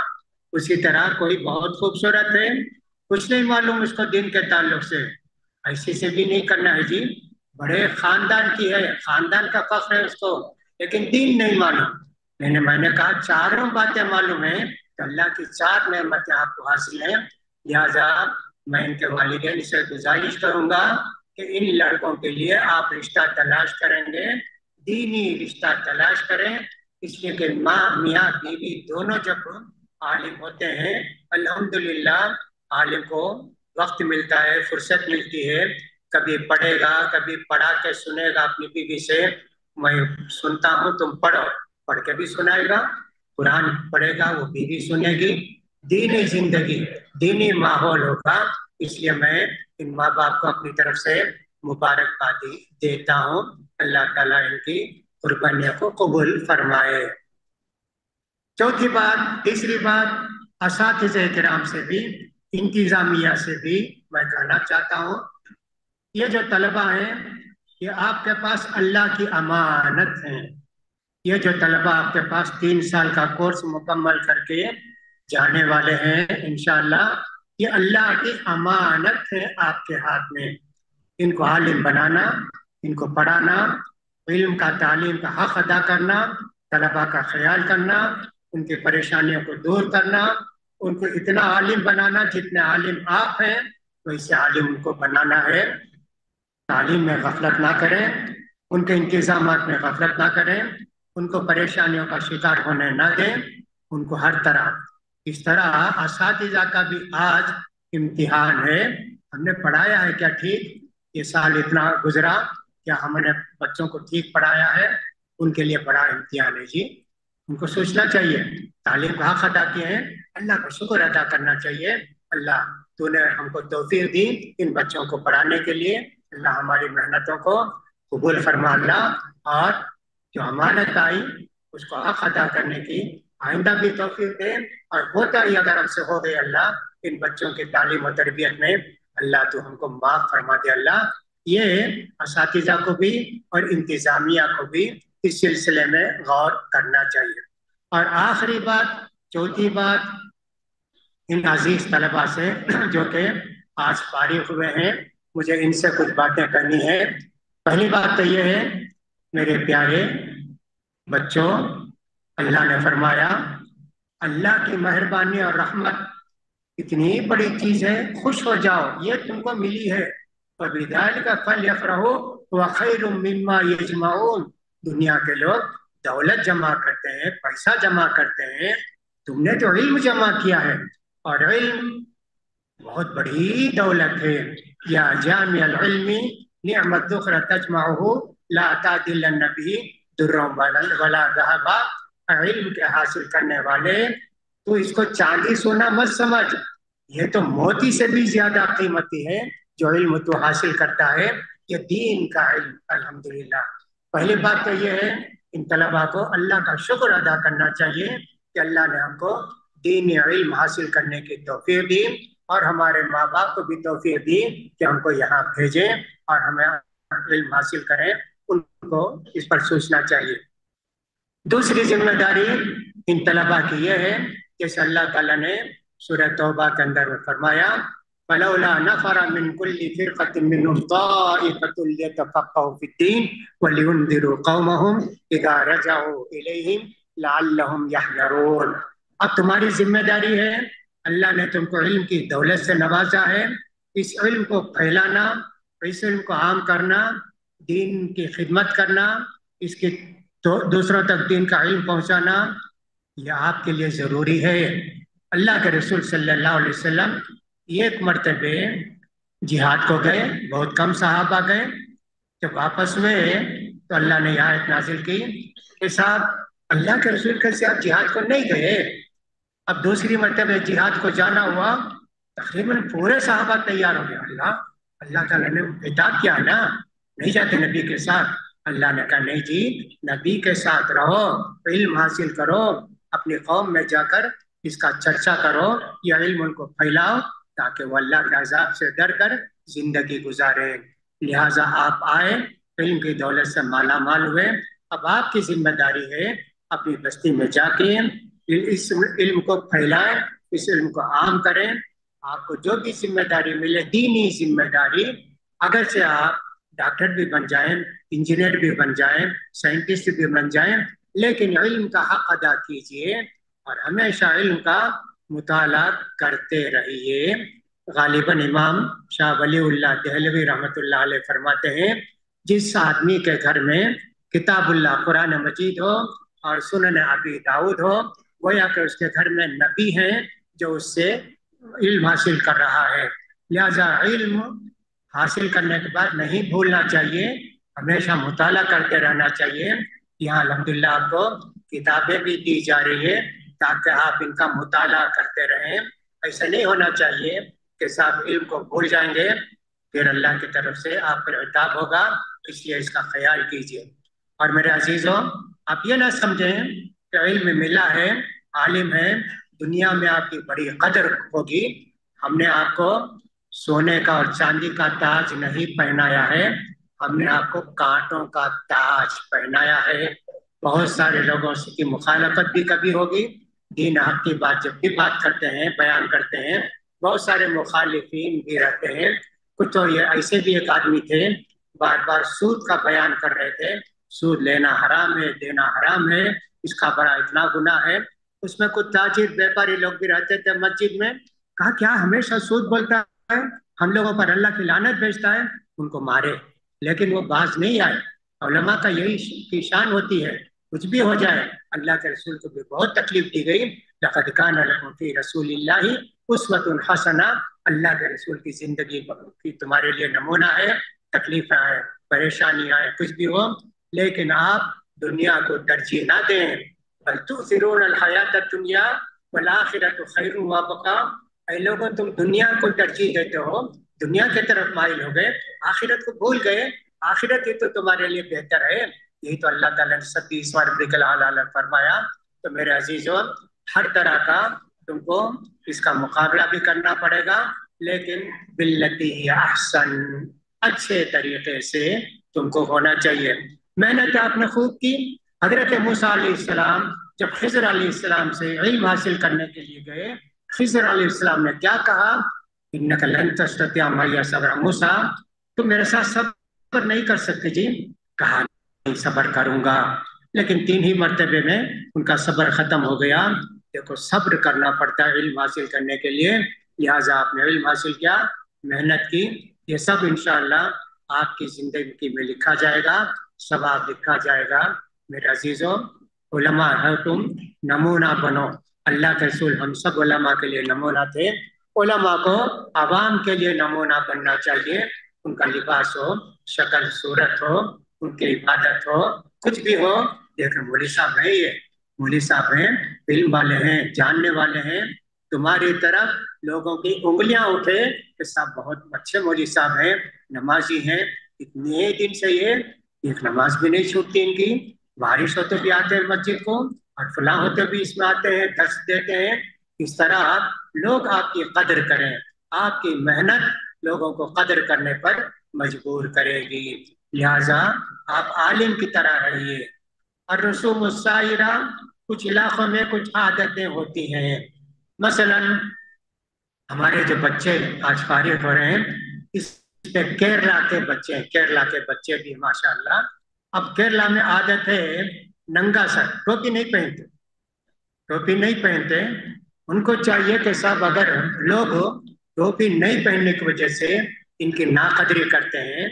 اسی طرح کوئی بہت خوبصورت ہے، کچھ نہیں معلوم اس کو دن کے تعلق سے۔ ایسی سے بھی نہیں کرنا ہے جی۔ بڑے خاندان کی ہے، خاندان کا فخر ہے اس کو۔ لیکن دین نہیں معلوم۔ میں نے میں نے کہا، چاروں باتیں معلوم ہیں تو اللہ کی چار نعمتیں آپ کو حاصل ہیں۔ لہٰذا میں ان کے والدین سے گزارش کروں گا کہ ان لڑکوں کے لیے آپ رشتہ تلاش کریں گے۔ دینی رشتہ تلاش کریں۔ اس لیے کہ ماں، میاں، بیوی دونوں جب عالم ہوتے ہیں، الحمدللہ عالم کو وقت ملتا ہے، فرصت ملتی ہے۔ کبھی پڑھے گا، کبھی پڑھا کے سنے گا اپنی بیوی سے، میں سنتا ہوں تم پڑھو۔ پڑھ کے بھی سنائے گا، قرآن پڑھے گا، وہ بیوی سنے گی۔ دینی زندگی، دینی ماحول ہوگا۔ اس لیے میں ان ماں باپ کو اپنی طرف سے مبارکبادی دیتا ہوں۔ اللہ تعالیٰ ان کی قربانیوں کو قبول فرمائے۔ چوتھی بات، تیسری بات، اساتذہ کرام سے بھی، انتظامیہ سے بھی میں کہنا چاہتا ہوں۔ یہ جو طلبہ ہیں یہ آپ کے پاس اللہ کی امانت ہیں یہ جو طلبہ آپ کے پاس تین سال کا کورس مکمل کر کے جانے والے ہیں، انشاءاللہ یہ اللہ کی امانت ہے آپ کے ہاتھ میں۔ ان کو عالم بنانا، ان کو پڑھانا، علم کا تعلیم کا حق ادا کرنا، طلبہ کا خیال کرنا، ان کی پریشانیوں کو دور کرنا، ان کو اتنا عالم بنانا جتنے عالم آپ ہیں ویسے عالم ان کو بنانا ہے۔ تعلیم میں غفلت نہ کریں، ان کے انتظامات میں غفلت نہ کریں، ان کو پریشانیوں کا شکار ہونے نہ دیں، ان کو ہر طرح۔ اس طرح اساتذہ کا بھی آج امتحان ہے۔ ہم نے پڑھایا ہے کیا ٹھیک؟ یہ سال اتنا گزرا کیا ہم نے بچوں کو ٹھیک پڑھایا ہے؟ ان کے لیے بڑا امتحان ہے جی۔ ان کو سوچنا چاہیے۔ تعلیم کا حق ادا کیے ہیں اللہ کا شکر ادا کرنا چاہیے۔ اللہ تو نے ہم کو توفیق دی ان بچوں کو پڑھانے کے لیے۔ اللہ ہماری محنتوں کو قبول فرما اللہ اور جو امانت آئی، اس کو حق ادا کرنے کی آئندہ بھی توفیق دے۔ اور ہوتا ہی اگر ہم سے ہو گئے اللہ، ان بچوں کی تعلیم و تربیت میں اللہ تو ہم کو معاف فرما دے۔ اللہ، یہ اساتذہ کو بھی اور انتظامیہ کو بھی اس سلسلے میں غور کرنا چاہیے۔ اور آخری بات، چوتھی بات ان عزیز طلبا سے، جو کہ آج فارغ ہوئے ہیں۔ مجھے ان سے کچھ باتیں کرنی ہے۔ پہلی بات تو یہ ہے، میرے پیارے بچوں، اللہ نے فرمایا، اللہ کی مہربانی اور رحمت اتنی بڑی چیز ہے، خوش ہو جاؤ، یہ تم کو ملی ہے۔ اور بدال کا پھل یف رہو وہ خیر مما یجمعون۔ دنیا کے لوگ دولت جمع کرتے ہیں، پیسہ جمع کرتے ہیں۔ تم نے تو علم جمع کیا ہے، اور علم بہت بڑی دولت ہے۔ یا جامع العلم نعمت دخر تجمعہ لا تعدل النبی درم ولا ذہبا علم کے حاصل کرنے والے، تو اس کو چاندی سونا مت سمجھ۔ یہ تو موتی سے بھی زیادہ قیمتی ہے، جو علم تو حاصل کرتا ہے، یہ دین کا علم۔ الحمدللہ۔ پہلی بات تو یہ ہے، ان طلبا کو اللہ کا شکر ادا کرنا چاہیے کہ اللہ نے ہم کو دینی علم حاصل کرنے کی توفیق دی۔ اور ہمارے ماں باپ کو بھی توفیق دی کہ ہم کو یہاں بھیجیں اور ہمیں علم حاصل کریں، ان کو اس پر سوچنا چاہیے۔ دوسری ذمہ داری ان طلبا کی یہ ہے، جیسے اللہ تعالیٰ نے سورہ توبہ کے اندر میں فرمایا، فلولا نفر من كل فرقة منهم طائفة ليتفقهوا في الدين ولينذروا قومهم إذا رجعوا إليهم لعلهم يحذرون۔ اب تمہاری ذمہ داری ہے اللہ نے تم کو علم کی دولت سے نوازا ہے۔ اس علم کو پھیلانا، اس علم کو عام کرنا، دین کی خدمت کرنا، اس کی دوسروں تک دین کا علم پہنچانا، یہ آپ کے لیے ضروری ہے۔ اللہ کے رسول صلی اللہ علیہ وسلم ایک مرتبہ جہاد کو گئے، بہت کم صحابہ گئے۔ جب واپس ہوئے تو اللہ نے یہاں نازل کی کہ صاحب، اللہ کے رسول کیسے آپ جہاد کو نہیں گئے؟ اب دوسری مرتبہ جہاد کو جانا ہوا، تقریباً پورے صحابہ تیار ہو گیا اللہ اللہ تعالیٰ نے اطاعت کیا نا۔ نہیں جاتے نبی کے ساتھ۔ اللہ نے کہا، نہیں جی نبی کے ساتھ رہو، علم حاصل کرو، اپنی قوم میں جا کر اس کا چرچا کرو یا علم ان کو پھیلاؤ تاکہ وہ اللہ کے عذاب سے ڈر کر زندگی گزارے لہٰذا آپ آئے، علم کی دولت سے مالا مال ہوئے۔ اب آپ کی ذمہ داری ہے، اپنی بستی میں جا کے اس علم کو پھیلائیں، اس علم کو عام کریں۔ آپ کو جو بھی ذمہ داری ملے، دینی ذمہ داری اگر سے آپ ڈاکٹر بھی بن جائیں، انجینئر بھی بن جائیں، سائنٹسٹ بھی بن جائیں، لیکن علم کا حق ادا کیجیے اور ہمیشہ علم کا مطالعہ کرتے رہیے۔ غالباً امام شاہ ولی اللہ دہلوی رحمۃ اللہ علیہ فرماتے ہیں، جس آدمی کے گھر میں کتاب اللہ قرآن مجید ہو اور سنن ابی داود ہو گویا کہ اس کے گھر میں نبی ہیں جو اس سے علم حاصل کر رہا ہے۔ لہذا علم حاصل کرنے کے بعد نہیں بھولنا چاہیے، ہمیشہ مطالعہ کرتے رہنا چاہیے۔ یہاں الحمدللہ آپ کو کتابیں بھی دی جا رہی ہے تاکہ آپ ان کا مطالعہ کرتے رہیں۔ ایسا نہیں ہونا چاہیے کہ صاحب علم کو بھول جائیں گے، پھر اللہ کی طرف سے آپ پر اتاب ہوگا۔ اس لیے اس کا خیال کیجیے اور میرے عزیزوں، آپ یہ نہ سمجھیں علم ملا ہے، عالم ہے، دنیا میں آپ کی بڑی قدر ہوگی۔ ہم نے آپ کو سونے کا اور چاندی کا تاج نہیں پہنایا ہے، ہم نے آپ کو کانٹوں کا تاج پہنایا ہے۔ بہت سارے لوگوں سے کی مخالفت بھی کبھی ہوگی۔ دین حق کی بات جب بھی بات کرتے ہیں، بیان کرتے ہیں، بہت سارے مخالفین بھی رہتے ہیں۔ کچھ تو یہ ایسے بھی ایک آدمی تھے، بار بار سود کا بیان کر رہے تھے۔ سود لینا حرام ہے، دینا حرام ہے، اس کا بڑا اتنا گناہ ہے۔ اس میں کچھ تاجر، بیپاری لوگ بھی رہتے تھے مسجد میں۔ کہا، کیا ہمیشہ سود بولتا ہے؟ ہم لوگوں پر اللہ کی لانت بھیجتا ہے۔ ان کو مارے۔ لیکن وہ باز نہیں آئے۔ علماء کا یہی کی شان ہوتی ہے۔ کچھ بھی ہو جائے، اللہ کے رسول کو بھی بہت تکلیف دی گئی۔ لقد کان لکم فی رسول اللہ اسوۃ الحسنہ اللہ کے رسول کی زندگی کی تمہارے لیے نمونہ ہے۔ تکلیف آئے، پریشانی آئے، کچھ بھی ہو۔ لیکن آپ دنیا کو ترجیح نہ دیں۔ بل تؤثرون الحیات الدنیا والآخرت خیر و بقا اے لوگوں تم دنیا کو ترجیح دیتے ہو۔ دنیا کی طرف مائل ہو گئے، آخرت کو بھول گئے۔ آخرت ہی تو تمہارے لیے بہتر ہے۔ یہی تو اللہ تعالیٰ نے ستیس بار فرمایا۔ تو میرے عزیزوں ہر طرح کا تم کو اس کا مقابلہ بھی کرنا پڑے گا۔ لیکن بلتی احسن، اچھے طریقے سے تم کو ہونا چاہیے۔ محنت آپ نے خوب کی۔ حضرت موسیٰ علیہ السلام جب خضر علیہ السلام سے علم حاصل کرنے کے لیے گئے، خضر علیہ السلام نے کیا کہا؟ میا صبر موسیٰ۔ تم میرے ساتھ صبر نہیں کر سکتے جی۔ کہا صبر کروں گا۔ لیکن تین ہی مرتبے میں ان کا صبر ختم ہو گیا۔ دیکھو، صبر کرنا پڑتا ہے علم حاصل کرنے کے لیے۔ لہٰذا آپ نے علم حاصل کیا، محنت کی۔ یہ سب انشاءاللہ آپ کی زندگی میں لکھا جائے گا۔ ثواب لکھا جائے گا۔ میرے عزیزوں، علماء ہے تم، نمونہ بنو۔ اللہ کے رسول ہم سب علماء کے لیے نمونہ تھے۔ علماء کو عوام کے لیے نمونہ بننا چاہیے۔ ان کا لباس ہو، شکل، صورت ہو، ان کی عبادت ہو، کچھ بھی ہو۔ لیکن مولی صاحب ہے یہ۔ مولی صاحب ہیں، علم والے ہیں، جاننے والے ہیں۔ تمہاری طرف لوگوں کی انگلیاں اٹھے کہ صاحب بہت اچھے مولوی صاحب ہیں، نمازی ہیں۔ اتنے دن سے یہ ایک نماز بھی نہیں چھوٹتی ان کی، بارش ہوتے بھی آتے ہیں مسجد کو اور فلاں ہوتے بھی اس میں آتے ہیں درس دیتے ہیں۔ اس طرح لوگ آپ کی قدر کریں۔ آپ کی محنت لوگوں کو قدر کرنے پر مجبور کرے گی۔ لہذا آپ عالم کی طرح رہیے۔ اور رسوم السائرہ، کچھ علاقوں میں کچھ عادتیں ہوتی ہیں۔ مثلا ہمارے جو بچے آج فارغ ہو رہے ہیں، اس پہ کیرلا کے بچے، کیرلا کے بچے بھی ماشاء اللہ اب کیرلا میں عادت ہے ننگا سر، ٹوپی نہیں پہنتے۔ ٹوپی نہیں پہنتے۔ ان کو چاہیے کہ صاحب اگر لوگ ٹوپی نہیں پہننے کی وجہ سے ان کی ناقدری کرتے ہیں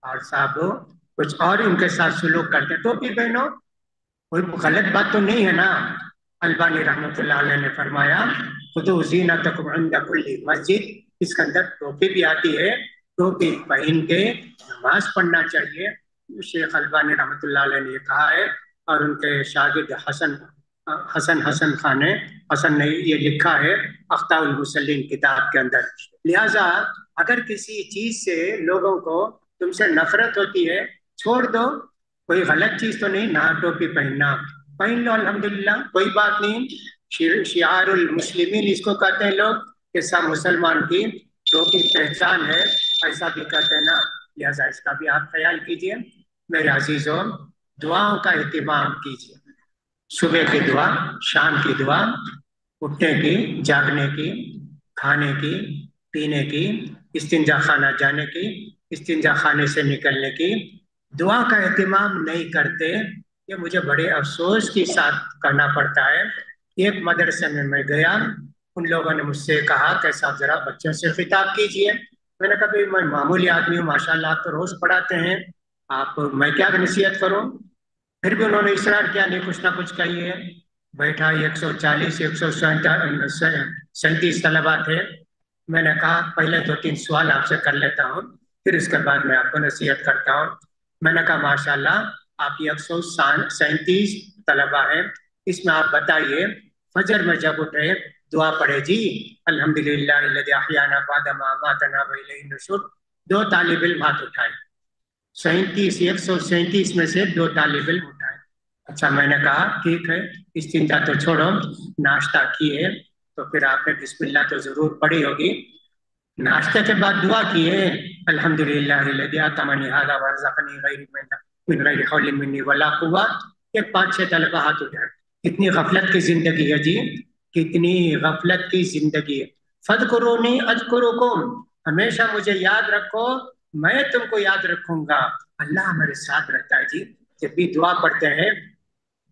اور صاحب کچھ اور ان کے ساتھ سلوک کرتے ہیں۔ ٹوپی پہنو۔ کوئی غلط بات تو نہیں ہے نا۔ البانی رحمۃ اللہ علیہ نے فرمایا خود زینت کل مسجد۔ اس کے اندر ٹوپی بھی آتی ہے۔ ٹوپی پہن کے نماز پڑھنا چاہیے۔ شیخ البانی رحمۃ اللہ علیہ نے یہ کہا ہے اور ان کے شاگرد حسن حسن حسن خان نے، حسن نے یہ لکھا ہے اختہ المسلم کتاب کے اندر۔ لہٰذا اگر کسی چیز سے لوگوں کو تم سے نفرت ہوتی ہے، چھوڑ دو۔ کوئی غلط چیز تو نہیں، نہ ٹوپی پہننا۔ پہن لو، الحمدللہ، کوئی بات نہیں۔ شعار المسلمین اس کو کہتے ہیں لوگ کہ سب مسلمان کی ٹوپی پہچان ہے۔ ایسا بھی کہتے ہیں نا، لہٰذا اس کا بھی آپ خیال کیجیے۔ میرے عزیزوں دعاؤں کا اہتمام کیجیے صبح کی دعا، شام کی دعا، اٹھنے کی، جاگنے کی، کھانے کی، پینے کی، استنجا خانہ جانے کی، استنجا خانے سے نکلنے کی۔ دعا کا اہتمام نہیں کرتے، یہ مجھے بڑے افسوس کے ساتھ کرنا پڑتا ہے۔ ایک مدرسے میں میں گیا، ان لوگوں نے مجھ سے کہا کہ صاحب ذرا بچوں سے خطاب کیجیے۔ میں نے کہا میں معمولی آدمی ہوں ماشاء اللہ آپ تو روز پڑھاتے ہیں۔ آپ، میں کیا نصیحت کروں؟ پھر بھی انہوں نے اصرار کیا، نہیں، کچھ نہ کچھ کہیے بیٹھا ایک سو چالیس ایک سو سینتیس طلبا تھے۔ میں نے کہا، پہلے دو تین سوال آپ سے کر لیتا ہوں، پھر اس کے بعد میں آپ کو نصیحت کرتا ہوں۔ میں نے کہا ماشاء اللہ آپ ایک سو سینتیس طلبا ہیں۔ اس میں آپ بتائیے، فجر میں جب اٹھے دعا پڑھے جی۔ الحمد للہ دو طالب علم ہاتھ اٹھائے۔ سینتیس، ایک سو سینتیس میں سے دو طالب علم اٹھائے۔ اچھا میں نے کہا، ٹھیک ہے، اس چنتا تو چھوڑو، ناشتہ کیے، تو پھر آپ نے بسم اللہ تو ضرور پڑھی ہوگی۔ ناشتے کے بعد دعا کیے۔ الحمد للہ ایک پانچ چھ طلبہ ہاتھ اٹھائے۔ کتنی غفلت کی زندگی ہے جی۔ کتنی غفلت کی زندگی ہے۔ فد کرو نہیں اج کرو ہمیشہ مجھے یاد رکھو، میں تم کو یاد رکھوں گا۔ اللہ ہمارے ساتھ رہتا ہے جی۔ جب بھی دعا پڑھتے ہیں،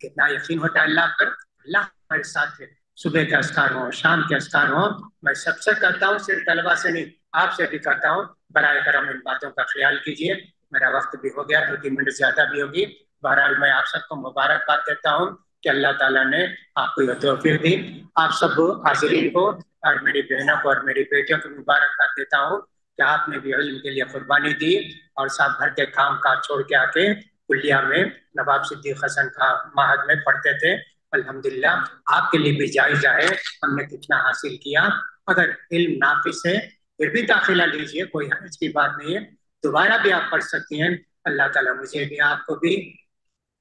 کتنا یقین ہوتا ہے اللہ پر۔ اللہ ہمارے ساتھ ہے۔ صبح کے اسکار ہوں، شام کے اسکار ہوں۔ میں سب سے کرتا ہوں، صرف طلبا سے نہیں، آپ سے بھی کرتا ہوں برائے کرم ان باتوں کا خیال کیجیے میرا وقت بھی ہو گیا، دو تین منٹ زیادہ بھی ہوگی۔ بہرحال میں آپ سب کو مبارکباد دیتا ہوں۔ کہ اللہ تعالیٰ نے آپ کو یہ توفیق دی۔ آپ سب حاضرین کو اور میری بہنوں کو اور میری بیٹیوں کو مبارکباد دیتا ہوں کہ آپ نے بھی علم کے لیے قربانی دی اور ساتھ بھر کے کام کاج چھوڑ کے آ کے کلیہ میں نواب صدیق حسن کا ماہد میں پڑھتے تھے۔ الحمدللہ، آپ کے لیے بھی جائزہ ہے۔ ہم نے کتنا حاصل کیا۔ اگر علم نافذ ہے، پھر بھی داخلہ لیجیے، کوئی حرج کی بات نہیں ہے۔ دوبارہ بھی آپ پڑھ سکتی ہیں۔ اللہ تعالیٰ مجھے بھی، آپ کو بھی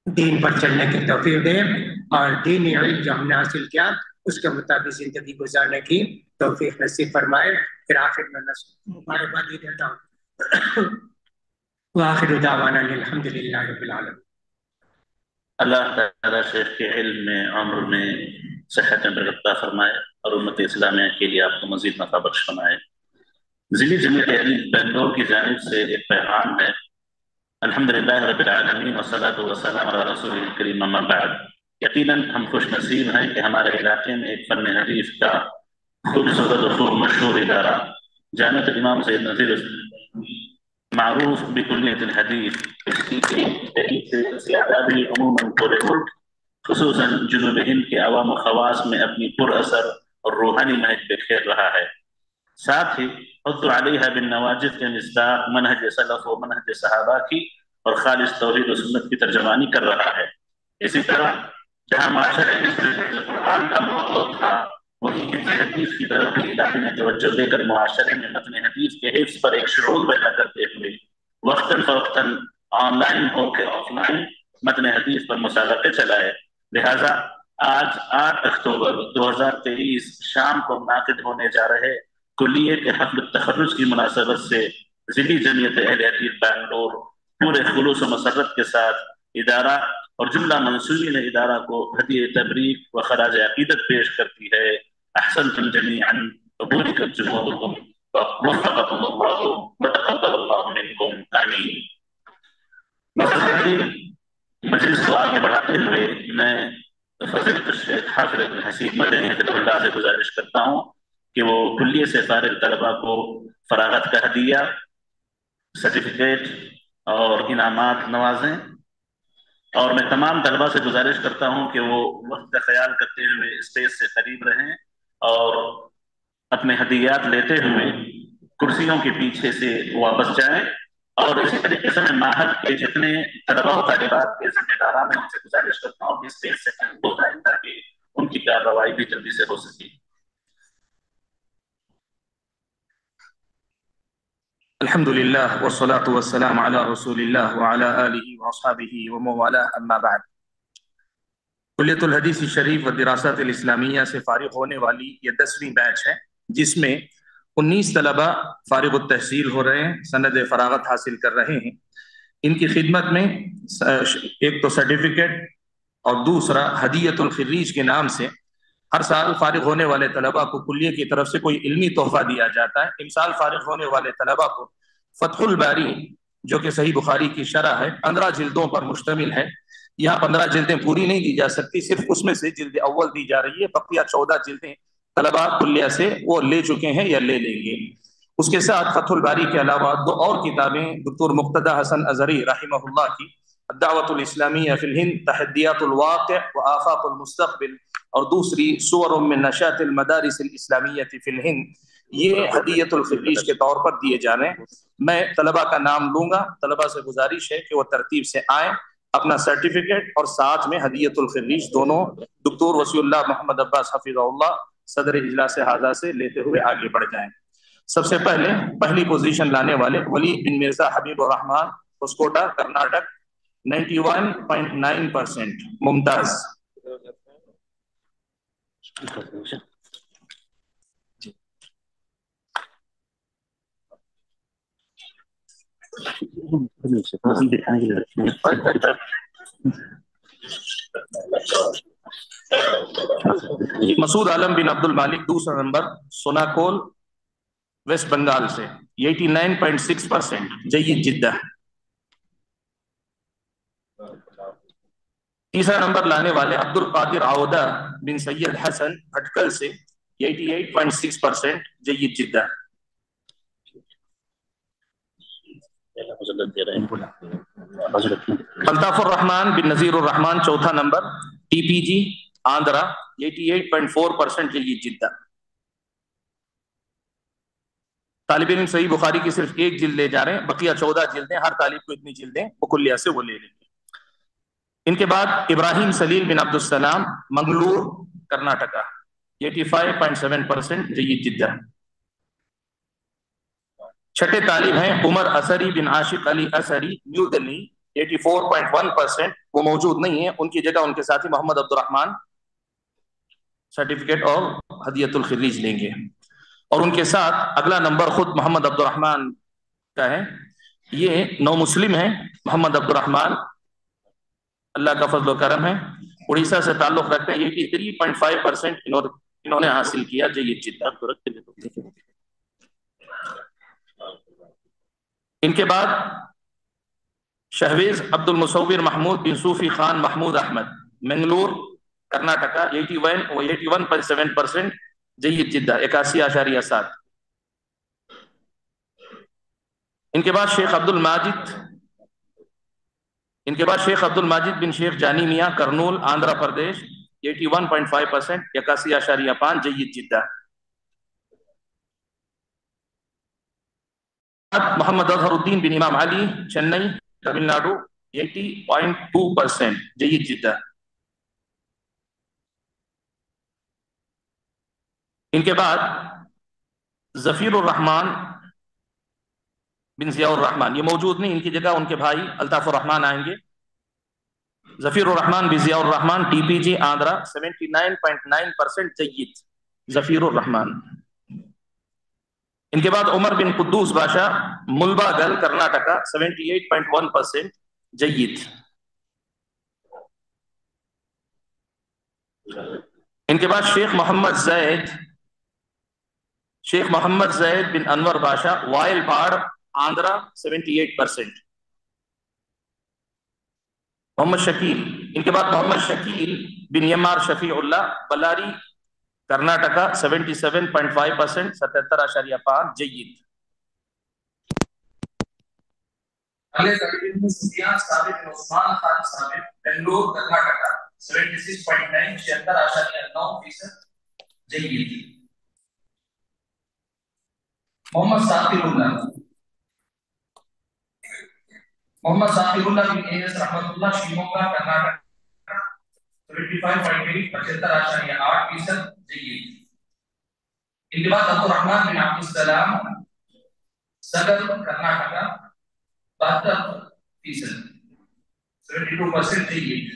دین پر چلنے کی توفیق دے اور دینی یعنی علم جو ہم نے حاصل کیا، اس کے مطابق زندگی گزارنے کی توفیق نصیب فرمائے۔ پھر آخر میں مبارکباد دیتا ہوں۔ وآخر دعوانا الحمد للہ رب العالمين اللہ تعالیٰ شیخ کے علم میں، عمر میں صحت میں برکتہ فرمائے اور امت اسلامیہ کے لیے آپ کو مزید نفع بخش فرمائے۔ ضلع جمعیت علی بنگلور کی جانب سے ایک پیغام ہے۔ الحمدللہ رب العالمین والصلاة والسلام علی رسول الکریم اما بعد. یقیناً ہم خوش نصیب ہیں کہ ہمارے علاقے میں ایک فن حدیث کا خوبصورت اور خوب مشہور ادارہ جامعت امام سید نظیر معروف بکلیت الحدیث بكلية الحديث بھی عموماً پورے ملک، خصوصاً جنوب ہند کے عوام و خواص میں اپنی پر اثر اور روحانی مہک پہ کھیل رہا ہے۔ ساتھ ہی حضرت علیہ بن نواجد کے مصداق منہج صلف و منہج صحابہ کی اور خالص توحید و سنت کی ترجمانی کر رہا ہے۔ اسی طرح جہاں معاشرے قرآن کا موضوع تھا وہی حدیث کی طرف علاقے میں توجہ دے کر معاشرے میں متن حدیث کے حفظ پر ایک شعور پیدا کرتے ہوئے وقتاً فوقتاً آن لائن ہو کے آف لائن متن حدیث پر مسابقے چلائے۔ لہٰذا آج آٹھ اکتوبر دو ہزار تیئیس شام کو منعقد ہونے جا رہے کلیے کے حفل تخرج کی مناسبت سے ضلعی جمعیت اہل حدیث بنگلور پورے خلوص و مسرت کے ساتھ ادارہ اور جملہ منصوبین ادارہ کو ہدیہ تبریک و خراج عقیدت پیش کرتی ہے۔ احسن احسنتم جميعا وبوركت جهودكم ووفقكم الله وتقبل الله منكم امين مجلس کو آگے بڑھاتے ہوئے میں فضلت الشیخ حافظ حسین مدنی حضرت اللہ سے گزارش کرتا ہوں۔ کہ وہ کلیے سے فارغ طلبہ کو فراغت کا ہدیہ سرٹیفکیٹ اور انعامات، نوازیں۔ اور میں تمام طلبہ سے گزارش کرتا ہوں کہ وہ وقت کا خیال کرتے ہوئے اسٹیج سے قریب رہیں اور اپنے ہدیات لیتے ہوئے کرسیوں کے پیچھے سے واپس جائیں۔ اور اسی طریقے سے میں ماہر کے جتنے طلبہ و طالبات کے ذمہ داران ہیں ان سے گزارش کرتا ہوں کہ اسٹیج سے قریب ہو جائیں تاکہ ان کی کارروائی بھی جلدی سے ہو سکے۔ الحمد لله والصلاة والسلام على رسول الله وعلى آله وأصحابه وموالا أما بعد کلیت الحدیث شریف و دراسات الاسلامیہ سے فارغ ہونے والی یہ دسویں بیچ ہے جس میں انیس طلبہ فارغ التحصیل ہو رہے ہیں سند فراغت حاصل کر رہے ہیں ان کی خدمت میں ایک تو سرٹیفکیٹ اور دوسرا حدیت الخریج کے نام سے ہر سال فارغ ہونے والے طلبہ کو کلیے کی طرف سے کوئی علمی تحفہ دیا جاتا ہے۔ امسال فارغ ہونے والے طلبہ کو فتح الباری، جو کہ صحیح بخاری کی شرح ہے، پندرہ جلدوں پر مشتمل ہے۔ یہاں پندرہ جلدیں پوری نہیں دی جا سکتی، صرف اس میں سے جلد اول دی جا رہی ہے۔ بقیہ چودہ جلدیں طلبہ کلیہ سے وہ لے چکے ہیں یا لے لیں گے۔ اس کے ساتھ فتح الباری کے علاوہ دو اور کتابیں، دکتور مقتدہ حسن ازری رحمہ اللہ کی الدعوت الاسلامیہ فی الہند، تحدیات الواقع و آفاق المستقبل۔ اور دوسری سور من نشات المدارس الاسلامیہ فی الہند، یہ حدیت الخریج کے طور پر دیے جانے۔ میں طلبہ کا نام لوں گا۔ طلبہ سے گزارش ہے کہ وہ ترتیب سے آئیں، اپنا سرٹیفکیٹ اور ساتھ میں حدیت الخریج دونوں۔ دکتور وسیع اللہ محمد عباس حفیظ اللہ صدر اجلاس حاضہ سے لیتے ہوئے آگے بڑھ جائیں۔ سب سے پہلے پہلی پوزیشن لانے والے ولی بن Mirza Habib Urrahman Hoskote Karnataka, ninety one point nine percent ممتاز۔ مسعود عالم بن عبد المالک، دوسرا نمبر، سوناکول، ویسٹ بنگال سے، eighty nine point six percent جید جدہ۔ تیسرا نمبر لانے والے عبد القادر عودہ بن سید حسن بھٹکل سے eighty eight point six percent جید جدہ۔ الطاف الرحمان بن نذیر الرحمان چوتھا number, T P G Andhra eighty eight point four percent جید جدہ۔ طالب علم صحیح بخاری کی صرف ایک جلد لے جا رہے ہیں، بقیہ چودہ جلدیں ہر طالب کو اتنی جلدیں بکلیہ سے وہ لے لیں۔ گے ان کے بعد ابراہیم سلیل بن Abd us Salam Mangalore, Karnataka eighty five point seven percent جید جدہ۔ چھٹے طالب ہیں عمر اثری بن Ashiq Ali Asari, New Delhi eighty four point one percent وہ موجود نہیں ہے ان کی جگہ ان کے ساتھی محمد عبد الرحمان سرٹیفکیٹ اور حدیت الخریج لیں گے۔ اور ان کے ساتھ اگلا نمبر خود محمد عبد الرحمان کا ہے۔ یہ نو مسلم ہے محمد عبد الرحمان اللہ کا فضل و کرم ہے۔ اڑیسہ سے تعلق رکھتے ہیں eighty three point five percent انہوں نے حاصل کیا جید جدہ ان کے بعد شہویز عبد المصور محمود بن Sufi Khan Mahmood Ahmad, Mangalore, Karnataka, eighty one eighty one point seven percent جید جدہ اکاسی اشاریہ سات۔ ان کے بعد شیخ عبد الماجد ان کے بعد شیخ عبد الماجد بن Shaikh Jani Mian, Kurnool, Andhra Pradesh eighty one point five percent اکاسی اشاریہ پانچ جید جدہ۔ محمد اظہر الدین بن Imam Ali, Chennai, Tamil Nadu eighty point two percent جید جدہ۔ ان کے بعد ظفیر الرحمان بن ضیاء الرحمان یہ موجود نہیں، ان کی جگہ ان کے بھائی الطاف الرحمان آئیں گے۔ ظفیر الرحمان بن Zia Urrahman T P G Andhra, seventy nine point nine percent جید ظفیر الرحمان ان کے بعد عمر بن Quddus Badshah Mulbagal, Karnataka, seventy eight point one percent جید۔ ان کے بعد شیخ محمد زید، شیخ محمد زید بن انور بادشاہ، وائل باڑ Andhra seventy eight percent Muhammad Shakeel, ان کے بعد محمد شکیل بن یمار Shafiullah, Bellary, Karnataka seventy seven point five percent ستہتر اشاریہ پانچ جید اگلے تقریب میں سفیان ثابت بن Usman Khan Sabit, Bangalore, Karnataka seventy six point nine چھہتر اشاریہ نو فیصد جید محمد ثاقب اللہ محمد ثاقب اللہ بن ایس رحمت اللہ شیموگا کرناٹکا ان کے بعد عبد الرحمن بن عبد السلام صدر کرناٹکا بہتر فیصد، سیونٹی ٹو پرسینٹ جید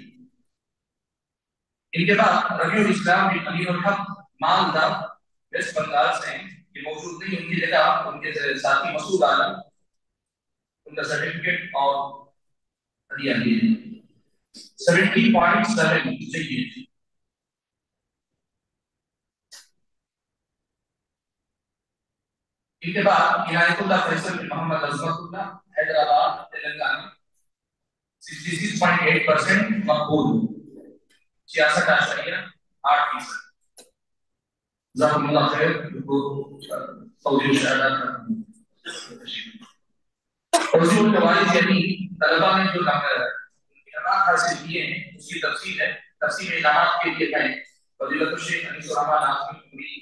ان کے بعد ربیع الاسلام بن علی الحق مالدہ ویسٹ بنگال سے ہیں، یہ موجود نہیں، ان کی جگہ ان کے ساتھی مسعود عالم ان کا سرٹیفکیٹ اور ہدیہ دیے سیونٹی پوائنٹ سیون چاہیے ان کے بعد عنایت اللہ فیصل بن Muhammad Azmatullah Hyderabad Telangana sixty six point eight percent مقبول چھیاسٹھ اشاریہ آٹھ فیصد جزاکم اللہ خیر سعودی مشاہدہ اور اسی یعنی طلبہ نے جو نام انعامات حاصل کیے ہیں اس کی تفصیل ہے۔ تفصیل انعامات کے لیے میں فضیلت الشیخ انیس الرحمن آزمی پوری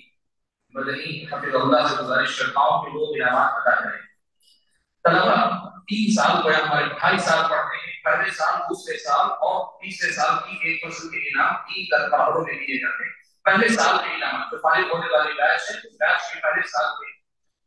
مدنی حفظ اللہ سے گزارش کرتا ہوں کہ وہ انعامات ادا کریں۔ طلبہ تین سال گویا ہمارے ڈھائی سال پڑھتے ہیں۔ پہلے سال، دوسرے سال اور تیسرے سال کی ایک فصل کے انعام تین در پہاڑوں میں دیے جاتے ہیں۔ پہلے سال کے انعامات جو فارغ ہونے والی بیچ ہے اس بیچ کے پہلے سال میں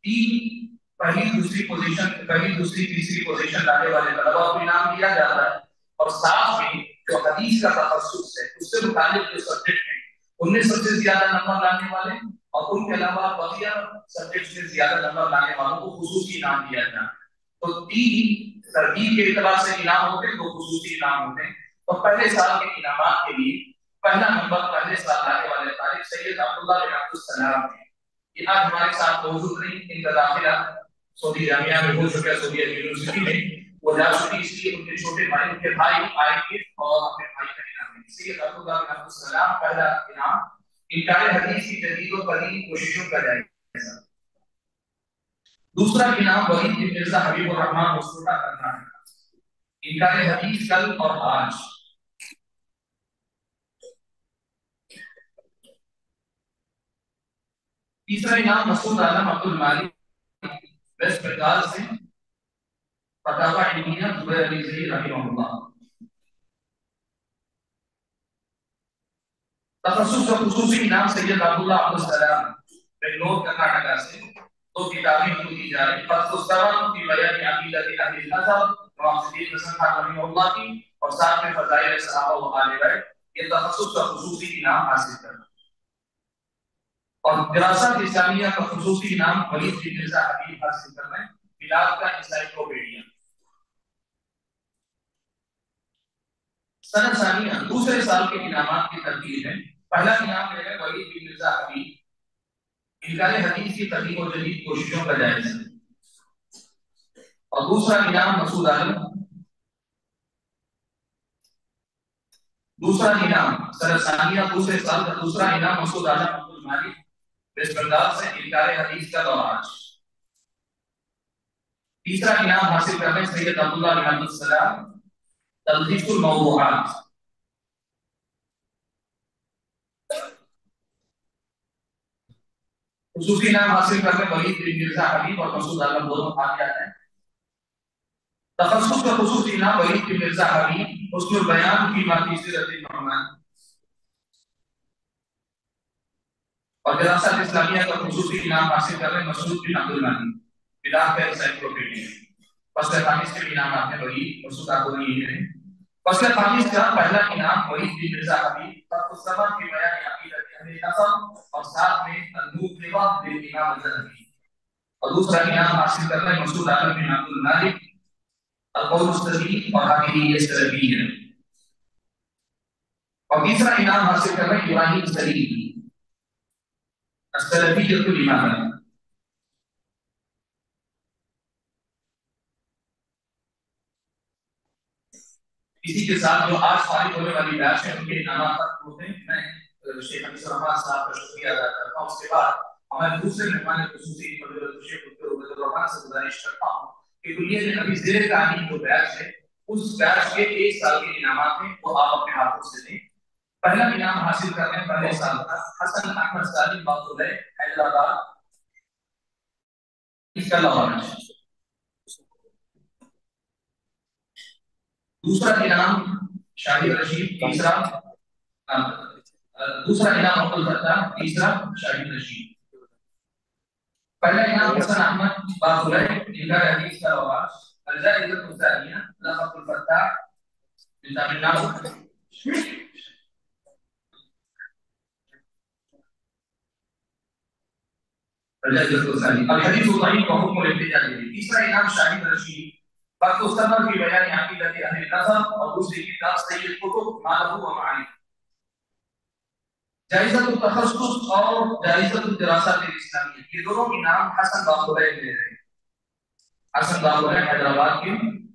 تین پہلی دوسری پوزیشن پہلی دوسری تیسری پوزیشن لانے والے طلبہ کو انعام دیا جاتا ہے۔ اور ساتھ میں جو حدیث کا تخصص ہے، اس سے متعلق جو سبجیکٹ ہیں، ان میں سب سے زیادہ نمبر لانے والے اور ان کے علاوہ بقیہ سبجیکٹ میں زیادہ نمبر لانے والوں کو خصوصی انعام دیا جاتا ہے۔ تو تین ترتیب کے اعتبار سے انعام ہوتے ہیں، دو خصوصی انعام ہوتے ہیں۔ تو پہلے سال کے انعامات کے لیے پہلا نمبر پہلے سال لانے والے طالب سید عبداللہ بن عبد السلام ہیں۔ یہ آج ہمارے ساتھ موجود نہیں، ان کا داخلہ سعودی جامعہ میں ہو چکا ہے سعودی یونیورسٹی میں وہ جا چکی اس لیے ان کے چھوٹے بھائی، ان کے بھائی آئے گے اور اپنے بھائی کا انعام دیں اس لیے عبداللہ بن عبد السلام پہلا انعام۔ انکار حدیث کی جدید و قدیم کوششوں کا جائے۔ دوسرا انعام ولید بن مرزا حبیب الرحمان مسعودہ کرنا ہے۔ انکار حدیث کل اور آج۔ تیسرا انعام مسعود عالم عبد المالک ویسٹ بنگال سے فتاوہ علمیہ زبیر علی زہی رحمہ اللہ تخصص کا خصوصی انعام سید عبداللہ عبد السلام بنگلور کرناٹکا سے دو کتابیں شروع کی جا رہی فتح السلام کی بیان عقیدہ عقیدت اہل الازہر نواز حسن خان رحمہ اللہ کی اور ساتھ میں فضائل صحابہ و آل بیت یہ تخصص کا خصوصی انعام حاصل کرنا اور دراست اسلامیہ کا خصوصی انعام ولید بن مرزا حبیب حاصل کرنا ہے بلاد کا انسائکلوپیڈیا سنہ ثانیہ دوسرے سال کے انعامات کی ترتیب ہے۔ پہلا انعام ہے ولید بن مرزا حبیب انکار حدیث کی ترتیب و جدید کوششوں کا جائزہ اور دوسرا انعام، مسعود عالم۔ دوسرا انعام سنہ ثانیہ دوسرے سال کا دوسرا انعام، مسعود عالم عبد المالک ویسٹ بنگال سے انکار حدیث کا دوران تیسرا انعام حاصل کر سید عبداللہ بن عبد السلام تلخیص الموضوعات خصوصی انعام حاصل کر رہے ہیں ولید بن مرزا حبیب اور مسعود عالم دونوں آگے ہیں تخصص کا خصوصی انعام ولید بن مرزا حبیب اس میں بیان کی ماتی سیرت محمد اور دراصل اسلامیہ کا خصوصی انعام حاصل کر رہے ہیں مسعود بن عبد المانی بلا پہ انسائکلوپیڈیا فصل خامس کے انعامات ہیں وہی مسعود عبد المانی فصل خامس کا پہلا انعام ولید بن مرزا حبیب خط السبب کی بیان عقیدت اہل نظم اور ساتھ میں تندوق لباس بن امام الزہبی اور دوسرا انعام حاصل کر رہے ہیں مسعود عالم بن عبد المالک القول السلیم اور حاکمیہ سلبیہ اور تیسرا انعام حاصل کر رہے ہیں ابراہیم سلیم۔ السلفیہ الامامہ اسی کے ساتھ جو آج فارغ ہونے والی بیچ ہے ان کے انعامات تک ہوتے ہیں میں شیخ حمیز الرحمان صاحب کا شکریہ ادا کرتا ہوں اس کے بعد ہمارے دوسرے مہمان خصوصی فضیلت شیخ عبد الرحمان سے گزارش کرتا ہوں کہ کلیہ میں ابھی زیر تعلیم جو بیچ ہے اس بیچ کے ایک سال کے انعامات ہیں وہ آپ اپنے ہاتھوں سے دیں پہلا انعام حاصل کر رہے ہیں پہلے سال کا۔ حسن احمد سالم بابو حیدرآباد اس کا لوارش دوسرا انعام شاہد رشید، تیسرا دوسرا انعام عبد الفتاح تیسرا شاہد رشید۔ پہلا انعام حسن احمد باخلے ان کا حدیث کا رواج الجائزہ الثانیہ لقب الفتاح من تامل ناصر الحديث وحكم الابتداء به تیسرا شاہد رشید وقت في بيان عقيدة أهل النظر التخصص اور الدراسات یہ دونوں انعام حسن رہے ہیں حسن حیدرآباد کے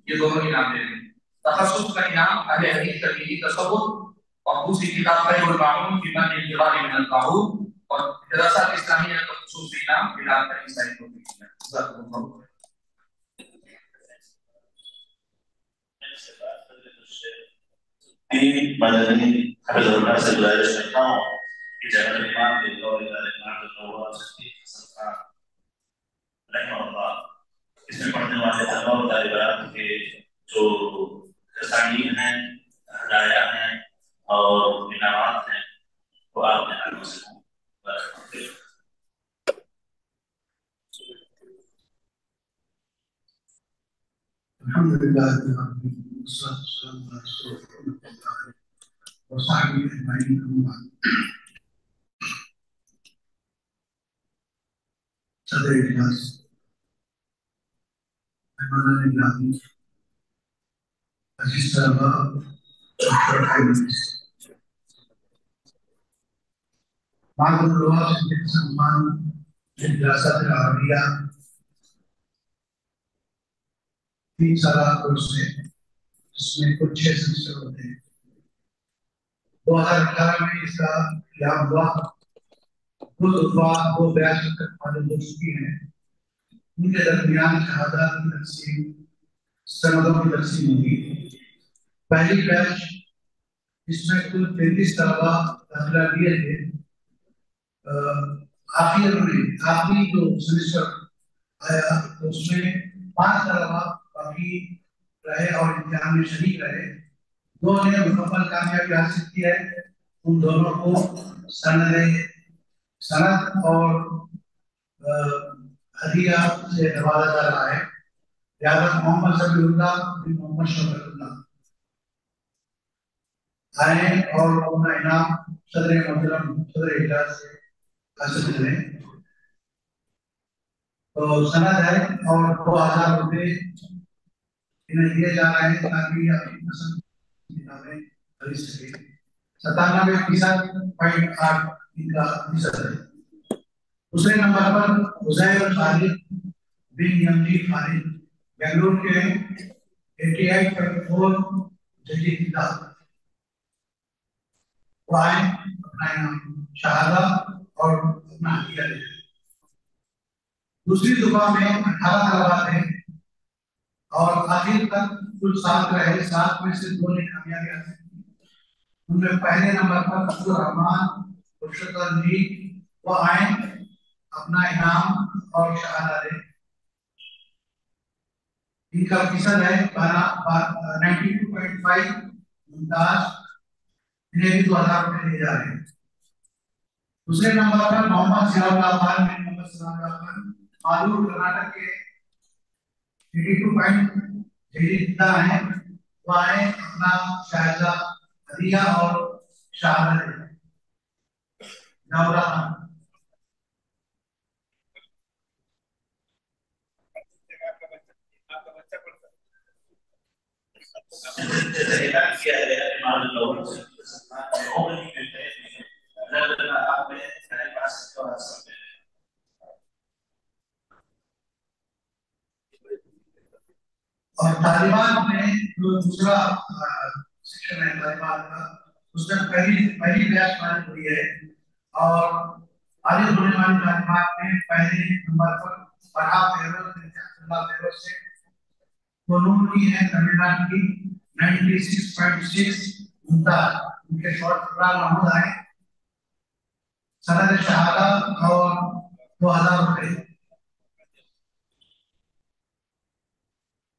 یہ دونوں انعام رہے ہیں تخصص کا انعام اہل حدیث کا دینی تصور اور دوسری کتاب خیر في من من اور دراسات اسلامیہ کا خصوصی انعام بلال کا عیسائی کو دیا جزاکم اللہ مدنی حفظ اللہ سے گزارش کرتا ہوں کہ جب الامام کے دور الامام النواب صدیق حسن خان رحمہ اللہ اس میں پڑھنے والے تمام طالبات کے جو رسائین ہیں ہدایہ ہیں اور انعامات ہیں وہ آپ نے حالوں سے الحمد لله رب العالمين والصلاة والسلام على رسول الله وصحبه أجمعين أما بعد. صدر إجلاس مهمانان الإعلامي عزيز طلباء دكتور المجلس بعض الطلاب في سلمان للدراسات العربية تین سالہ کورس ہے جس میں کچھ چھ سمسٹر ہوتے ہیں۔ دو ہزار اٹھارہ میں اس کا قیام ہوا؟ دو دفعہ دو بیچ تک معلوم ہو چکی ہیں، ان کے درمیان شہادات کی تقسیم، سندوں کی تقسیم ہوگی پہلی بیچ اس میں کل تینتیس طلبا داخلہ لیے تھے آخر میں آخری جو سمسٹر آیا، اس میں پانچ طلبا باقی رہے اور امتحان میں شریک رہے۔ دو نے مکمل کامیابی حاصل کی ہے۔ ان دونوں کو سند سند اور ہدیہ سے نوازا جا رہا ہے۔ لہٰذا محمد سبی اللہ بن محمد شبر اللہ آئے اور اپنا انعام صدر محترم، صدر اجلاس سے حاصل کریں تو سند ہے اور دو ہزار روپے انہیں دیے جا رہے ہیں تاکہ اپنی پسند کتابیں خرید سکے ستانوے فیصد پوائنٹ آٹھ ان کا فیصد ہے۔ دوسرے نمبر پر حزیر خالد بن یمجی خالد، بنگلور کے ایٹی ایٹ پوائنٹ فور ججی کتاب۔ وہ آئے اپنا شہادہ اور اپنا ہتھیار دے دوسری دفعہ میں اٹھارہ طلبات ہیں اور آخر تک کل سات رہے سات میں سے دو نے کامیابی حاصل کی ان میں پہلے نمبر پر عبد الرحمان خرشد النی وہ آئے۔ اپنا انعام اور شہادہ دے ان کا فیصد ہے نائنٹی ٹو پوائنٹ فائیو۔ ممتاز، انہیں بھی دو ہزار روپے دیے جا رہے ہیں۔ دوسرے نمبر پر محمد سیاح اللہ خان میں محمد سیاح اللہ خان مالور کرناٹک کے ایٹی ٹو پوائنٹ جی جہیدہ ہیں، وہ آئے اپنا شاہزہ ہدیہ اور شاہدہ نورہ خان۔ کیا ہے شہادت دے نورا خان اور طالبان میں جو دوسرا سیکشن ہے طالبان کا اس میں پہلی پہلی بیاس مانی ہوئی ہے اور عالم ہونے والی طالبات میں پہلے نمبر پر فرحا فیروز اللہ فیروز سے قانون کی ہے تمل ناڈو کی نائنٹی سکس پوائنٹ سکس ممتاز ان کے شارٹ فکرال محمود آئے سند شہادہ اور دو ہزار روپے۔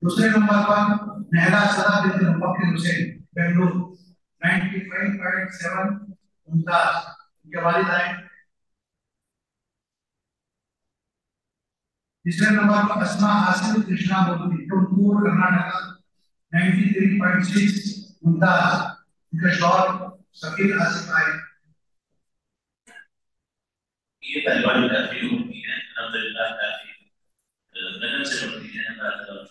دوسرے نمبر پر نہلا صدا بنت Mufakkir Hussain Bangalore ninety five point seven ممتاز، ان کے والد آئے۔ تیسرے نمبر پر اسما حاصل، Krishna Modi Tumkur Karnataka, ninety three point six ممتاز، ان کا شوہر سفیر آصف آئے۔ یہ طالبان کافی ہوتی ہیں، الحمدللہ کافی لگن سے ہوتی ہیں، اللہ تعالیٰ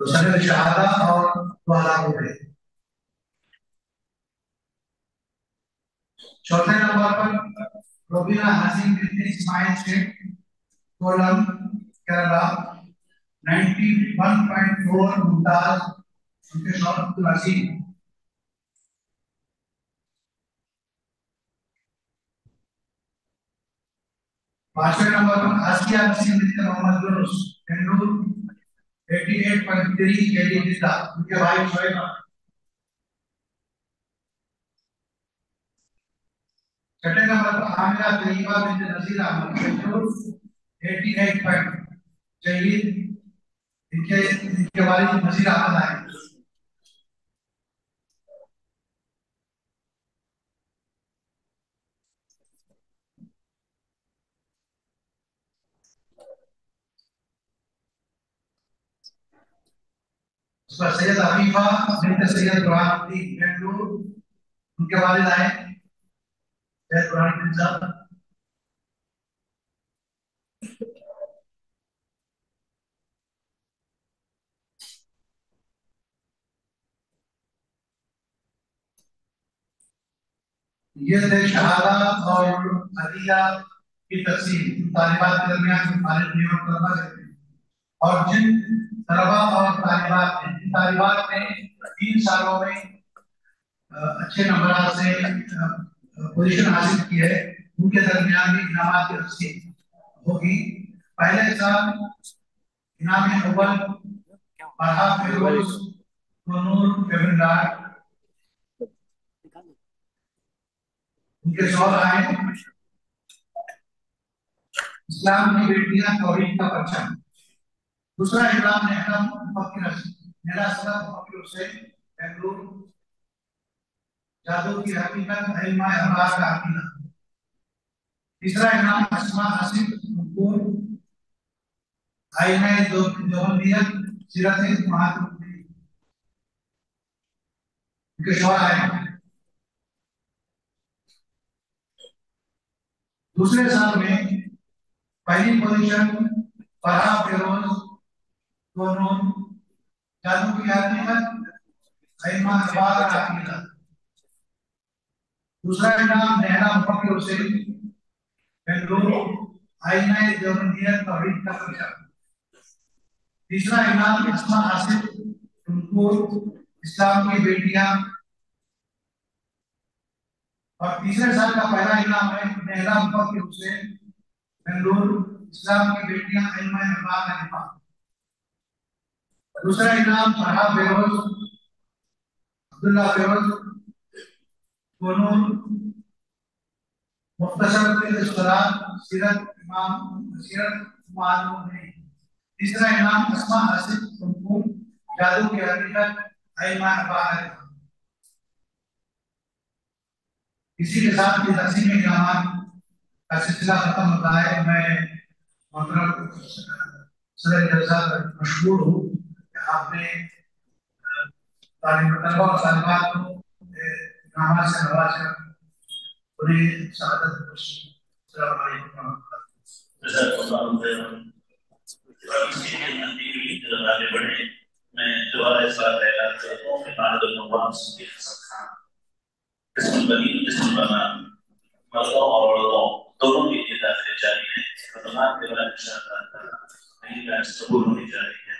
تو سند شہادہ اور دو ہزار روپے چوتھے نمبر پر روبینہ حسین بنت Ismail Sheikh Kollam, Kerala, ninety one point four ممتاز ان کے شوہر عبد العزیز پانچویں نمبر پر آسیہ نسیم بنت Muhammad Younus Bangalore eighty eight point three کے ڈی جیتا ان کے بھائی شعیب چھٹے نمبر پر عامرہ طیبہ بنت Nazir Ahmad Bangalore eighty eight point جہید ان کے ان کے والد نذیر احمد آئے اس پر سید عفیفہ بنت سید برہان الدین بنگلور ان کے والد آئے۔ سید برہان الدین صاحب یہ تھے شہادہ اور عدیہ کی تقسیم۔ طالبات کے درمیان سے فارغ نہیں اور طلبہ اور جن طلبہ اور طالبات نے جن طالبات نے تین سالوں میں اچھے نمبرات سے پوزیشن حاصل کی ہے۔ ان کے درمیان بھی انعامات کی تقسیم ہوگی۔ پہلے سال انعام اول فرحا فیروز نور فیبرلار ان کے شوہر آئے۔ اسلام کی بیٹیاں توحید کا پرچم۔ دوسرا انعام نہلا مفکر نہلا صدا مفکر حسین بنگلور جادو کی حقیقت علم احبار کا عقیدہ تیسرا انعام اسما حسین مقبول۔ آئینہ دیوبندیت سیرت مہاتما ان کے شوہر آئے۔ دوسرے سال میں پہلی پوزیشن فرحا فیروز، دونوں جادو کی حقیقت علم احبار کا عقیدہ دوسرا انعام نہرا مفکر حسین۔ بنگلور آئینہ دیوبندیت توحید کا پرچم تیسرا انعام اسما حاصل۔ تمکور اسلام کی بیٹیاں۔ اور تیسرے سال کا پہلا انعام ہے اپنے اعلان حسین۔ بنگلور اسلام کی بیٹیاں علم احمد حنیفہ دوسرا انعام فرحا بیروز عبداللہ بیروز فنون مختصر کے اختلاط سیرت امام، سیرت معلوم ہے تیسرا انعام اسما حسن سنکون جادو کی حقیقت ایمان باہر اسی کے ساتھ یہ تقسیم انعامات کا سلسلہ ختم ہوتا ہے۔ میں محترم صدر جلسہ مشہور ہوں۔ آپ نے طالب طلبہ اور طالبات کو انعامات سے نواز کر، انہیں سعادت بخشی السلام علیکم ورحمۃ اللہ جزاک اللہ خیرا اسی آگے بڑھے میں دوبارہ اس بات اعلان کرتا ہوں کہ خالد النعمان قسم البنی قسم البنات مردوں اور عورتوں دونوں کے لیے داخلے جاری ہیں خدمات کے بارے میں شاء اللہ کہیں قبول ہونی جا ہے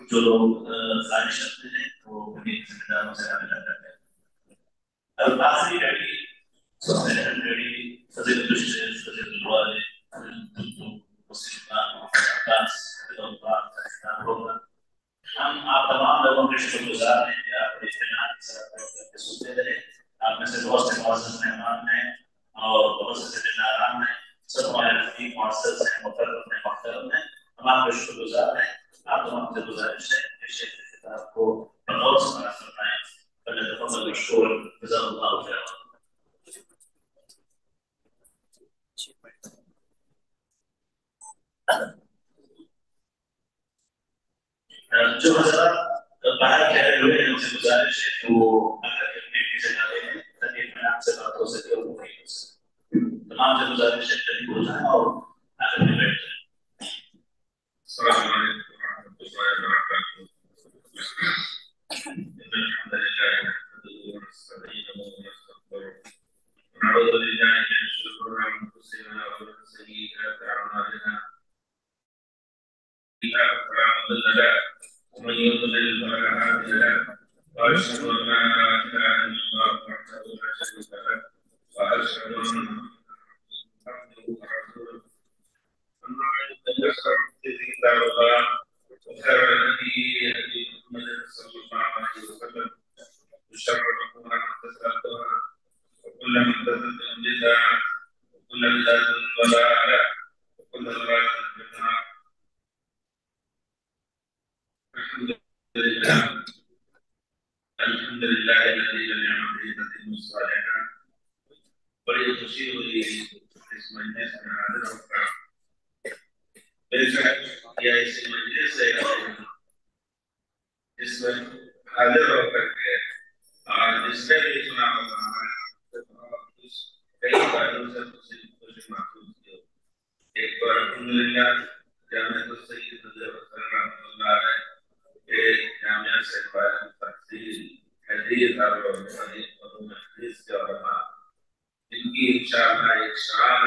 جو لوگ خارج رکھتے ہیں وہ انہیں ذمہ داروں سے آگے کرتے ہیں۔ اور آخری ڈیڈی سب سے اہم ڈیڈی فضل الشیخ فضل الوالد ہم آپ تمام لوگوں کے شکر گزار ہیں کہ آپ اطمینان کے ساتھ سنتے رہے۔ آپ میں سے بہت سے معزز مہمان ہیں اور بہت سے ذمہ داران ہیں۔ سب ہمارے رفیق، معزز ہیں، محترم ہیں محترم ہیں۔ ہم آپ کے شکر گزار ہیں۔ اعظم تدوزها الشيخ كتابه الغوص على السماعات فلنتفضل مشكور جزاه الله خيرا جوهر بعد كان يريد ان تزالش ومحل في زمان تدريب من احسن التوسعات والمهندس تمام تزالش تكون أو اخر البيت السلام عليكم ورحمۃ وخير الهدي محمد صلى الله عليه وسلم وشر الأمور محدثاتها وكل محدثه بدعه وكل بدعه ضلاله وكل ضلاله في النار الحمد لله الحمد لله الذي لم يعمل به نبي صالحا وليستشير لي اسم الناس من هذا الوقت بالفعل يا اسم الناس اسم هذا الوقت اور جس نے بھی سنا ہوگا کئی باروں سے کچھ محسوس کیا ایک بار الحمد للہ جامع تو سید نظر رحمۃ اللہ علیہ جامعہ سے باہر تفصیل حدیث اور حدیث اور حدیث کے علماء ان کی انشاءاللہ ایک شان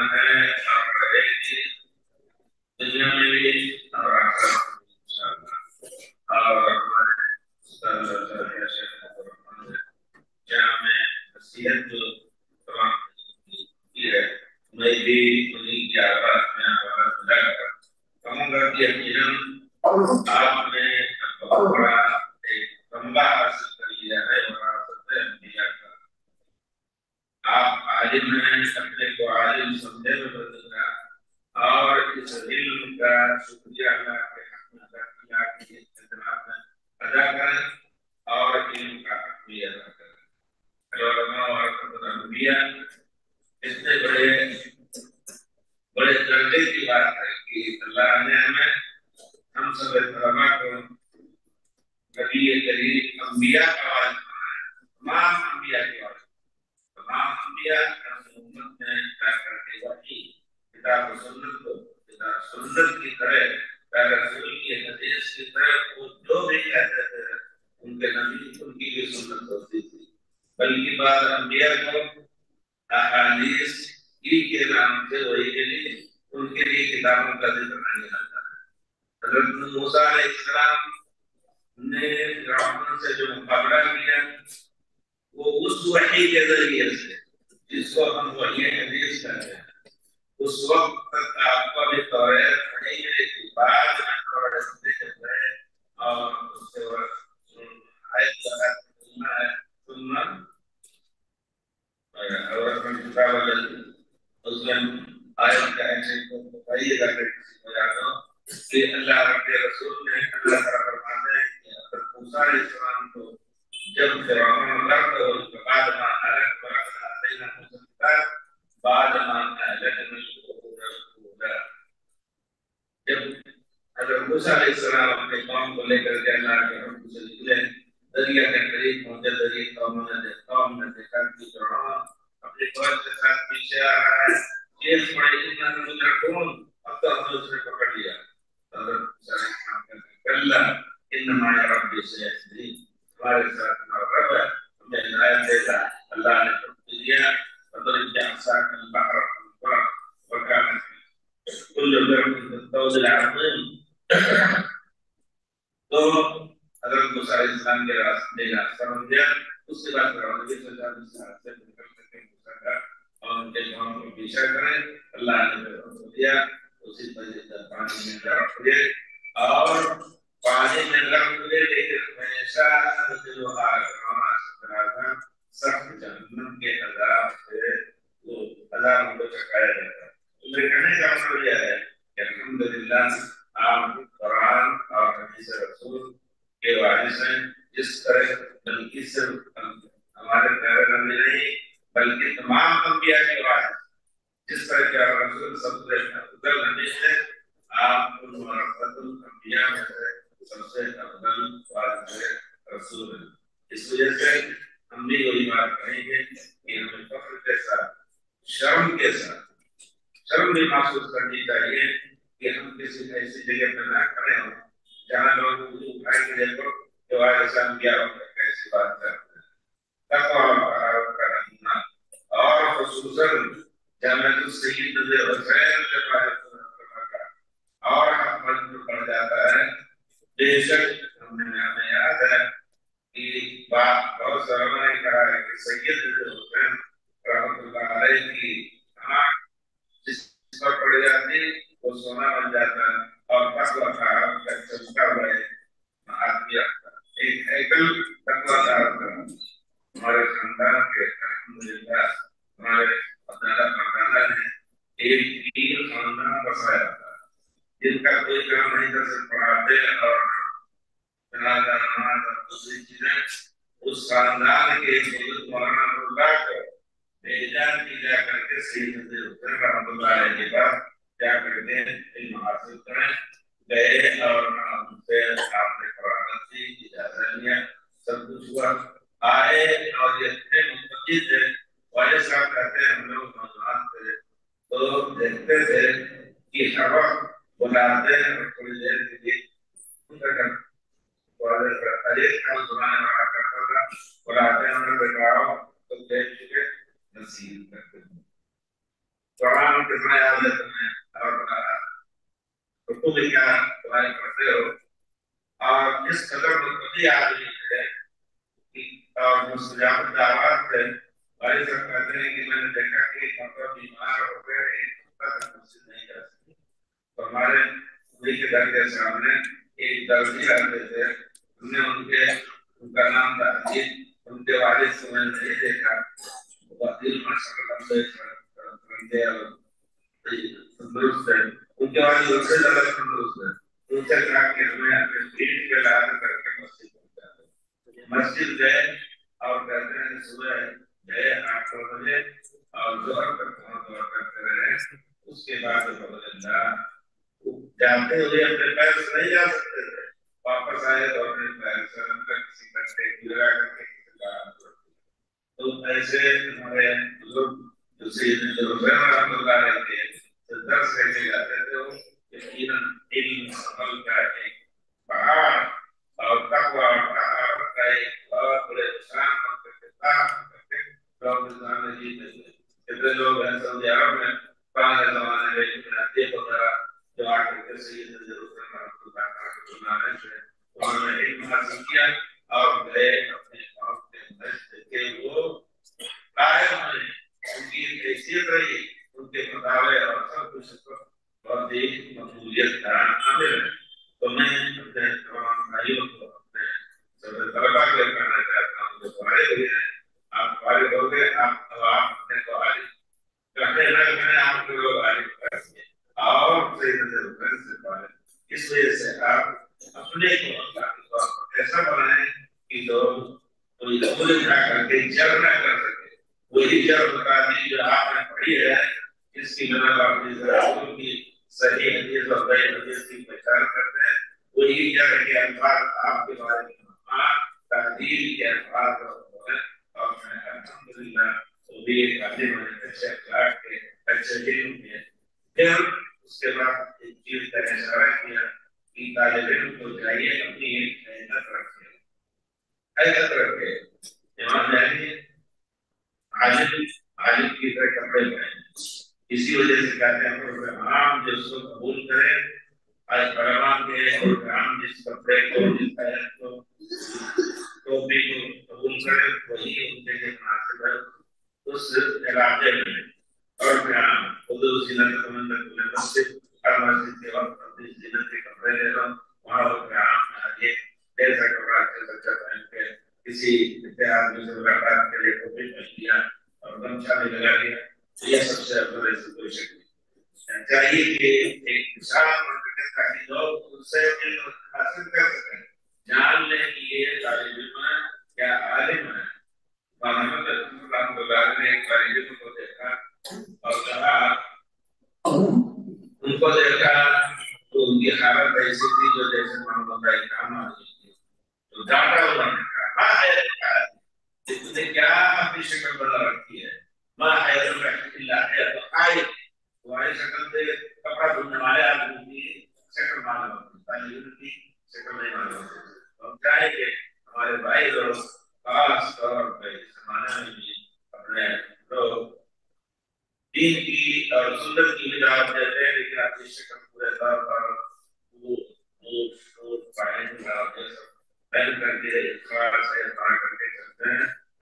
سنت کی بھی دعوت دیتے ہیں لیکن اپنی شکل پورے طور پر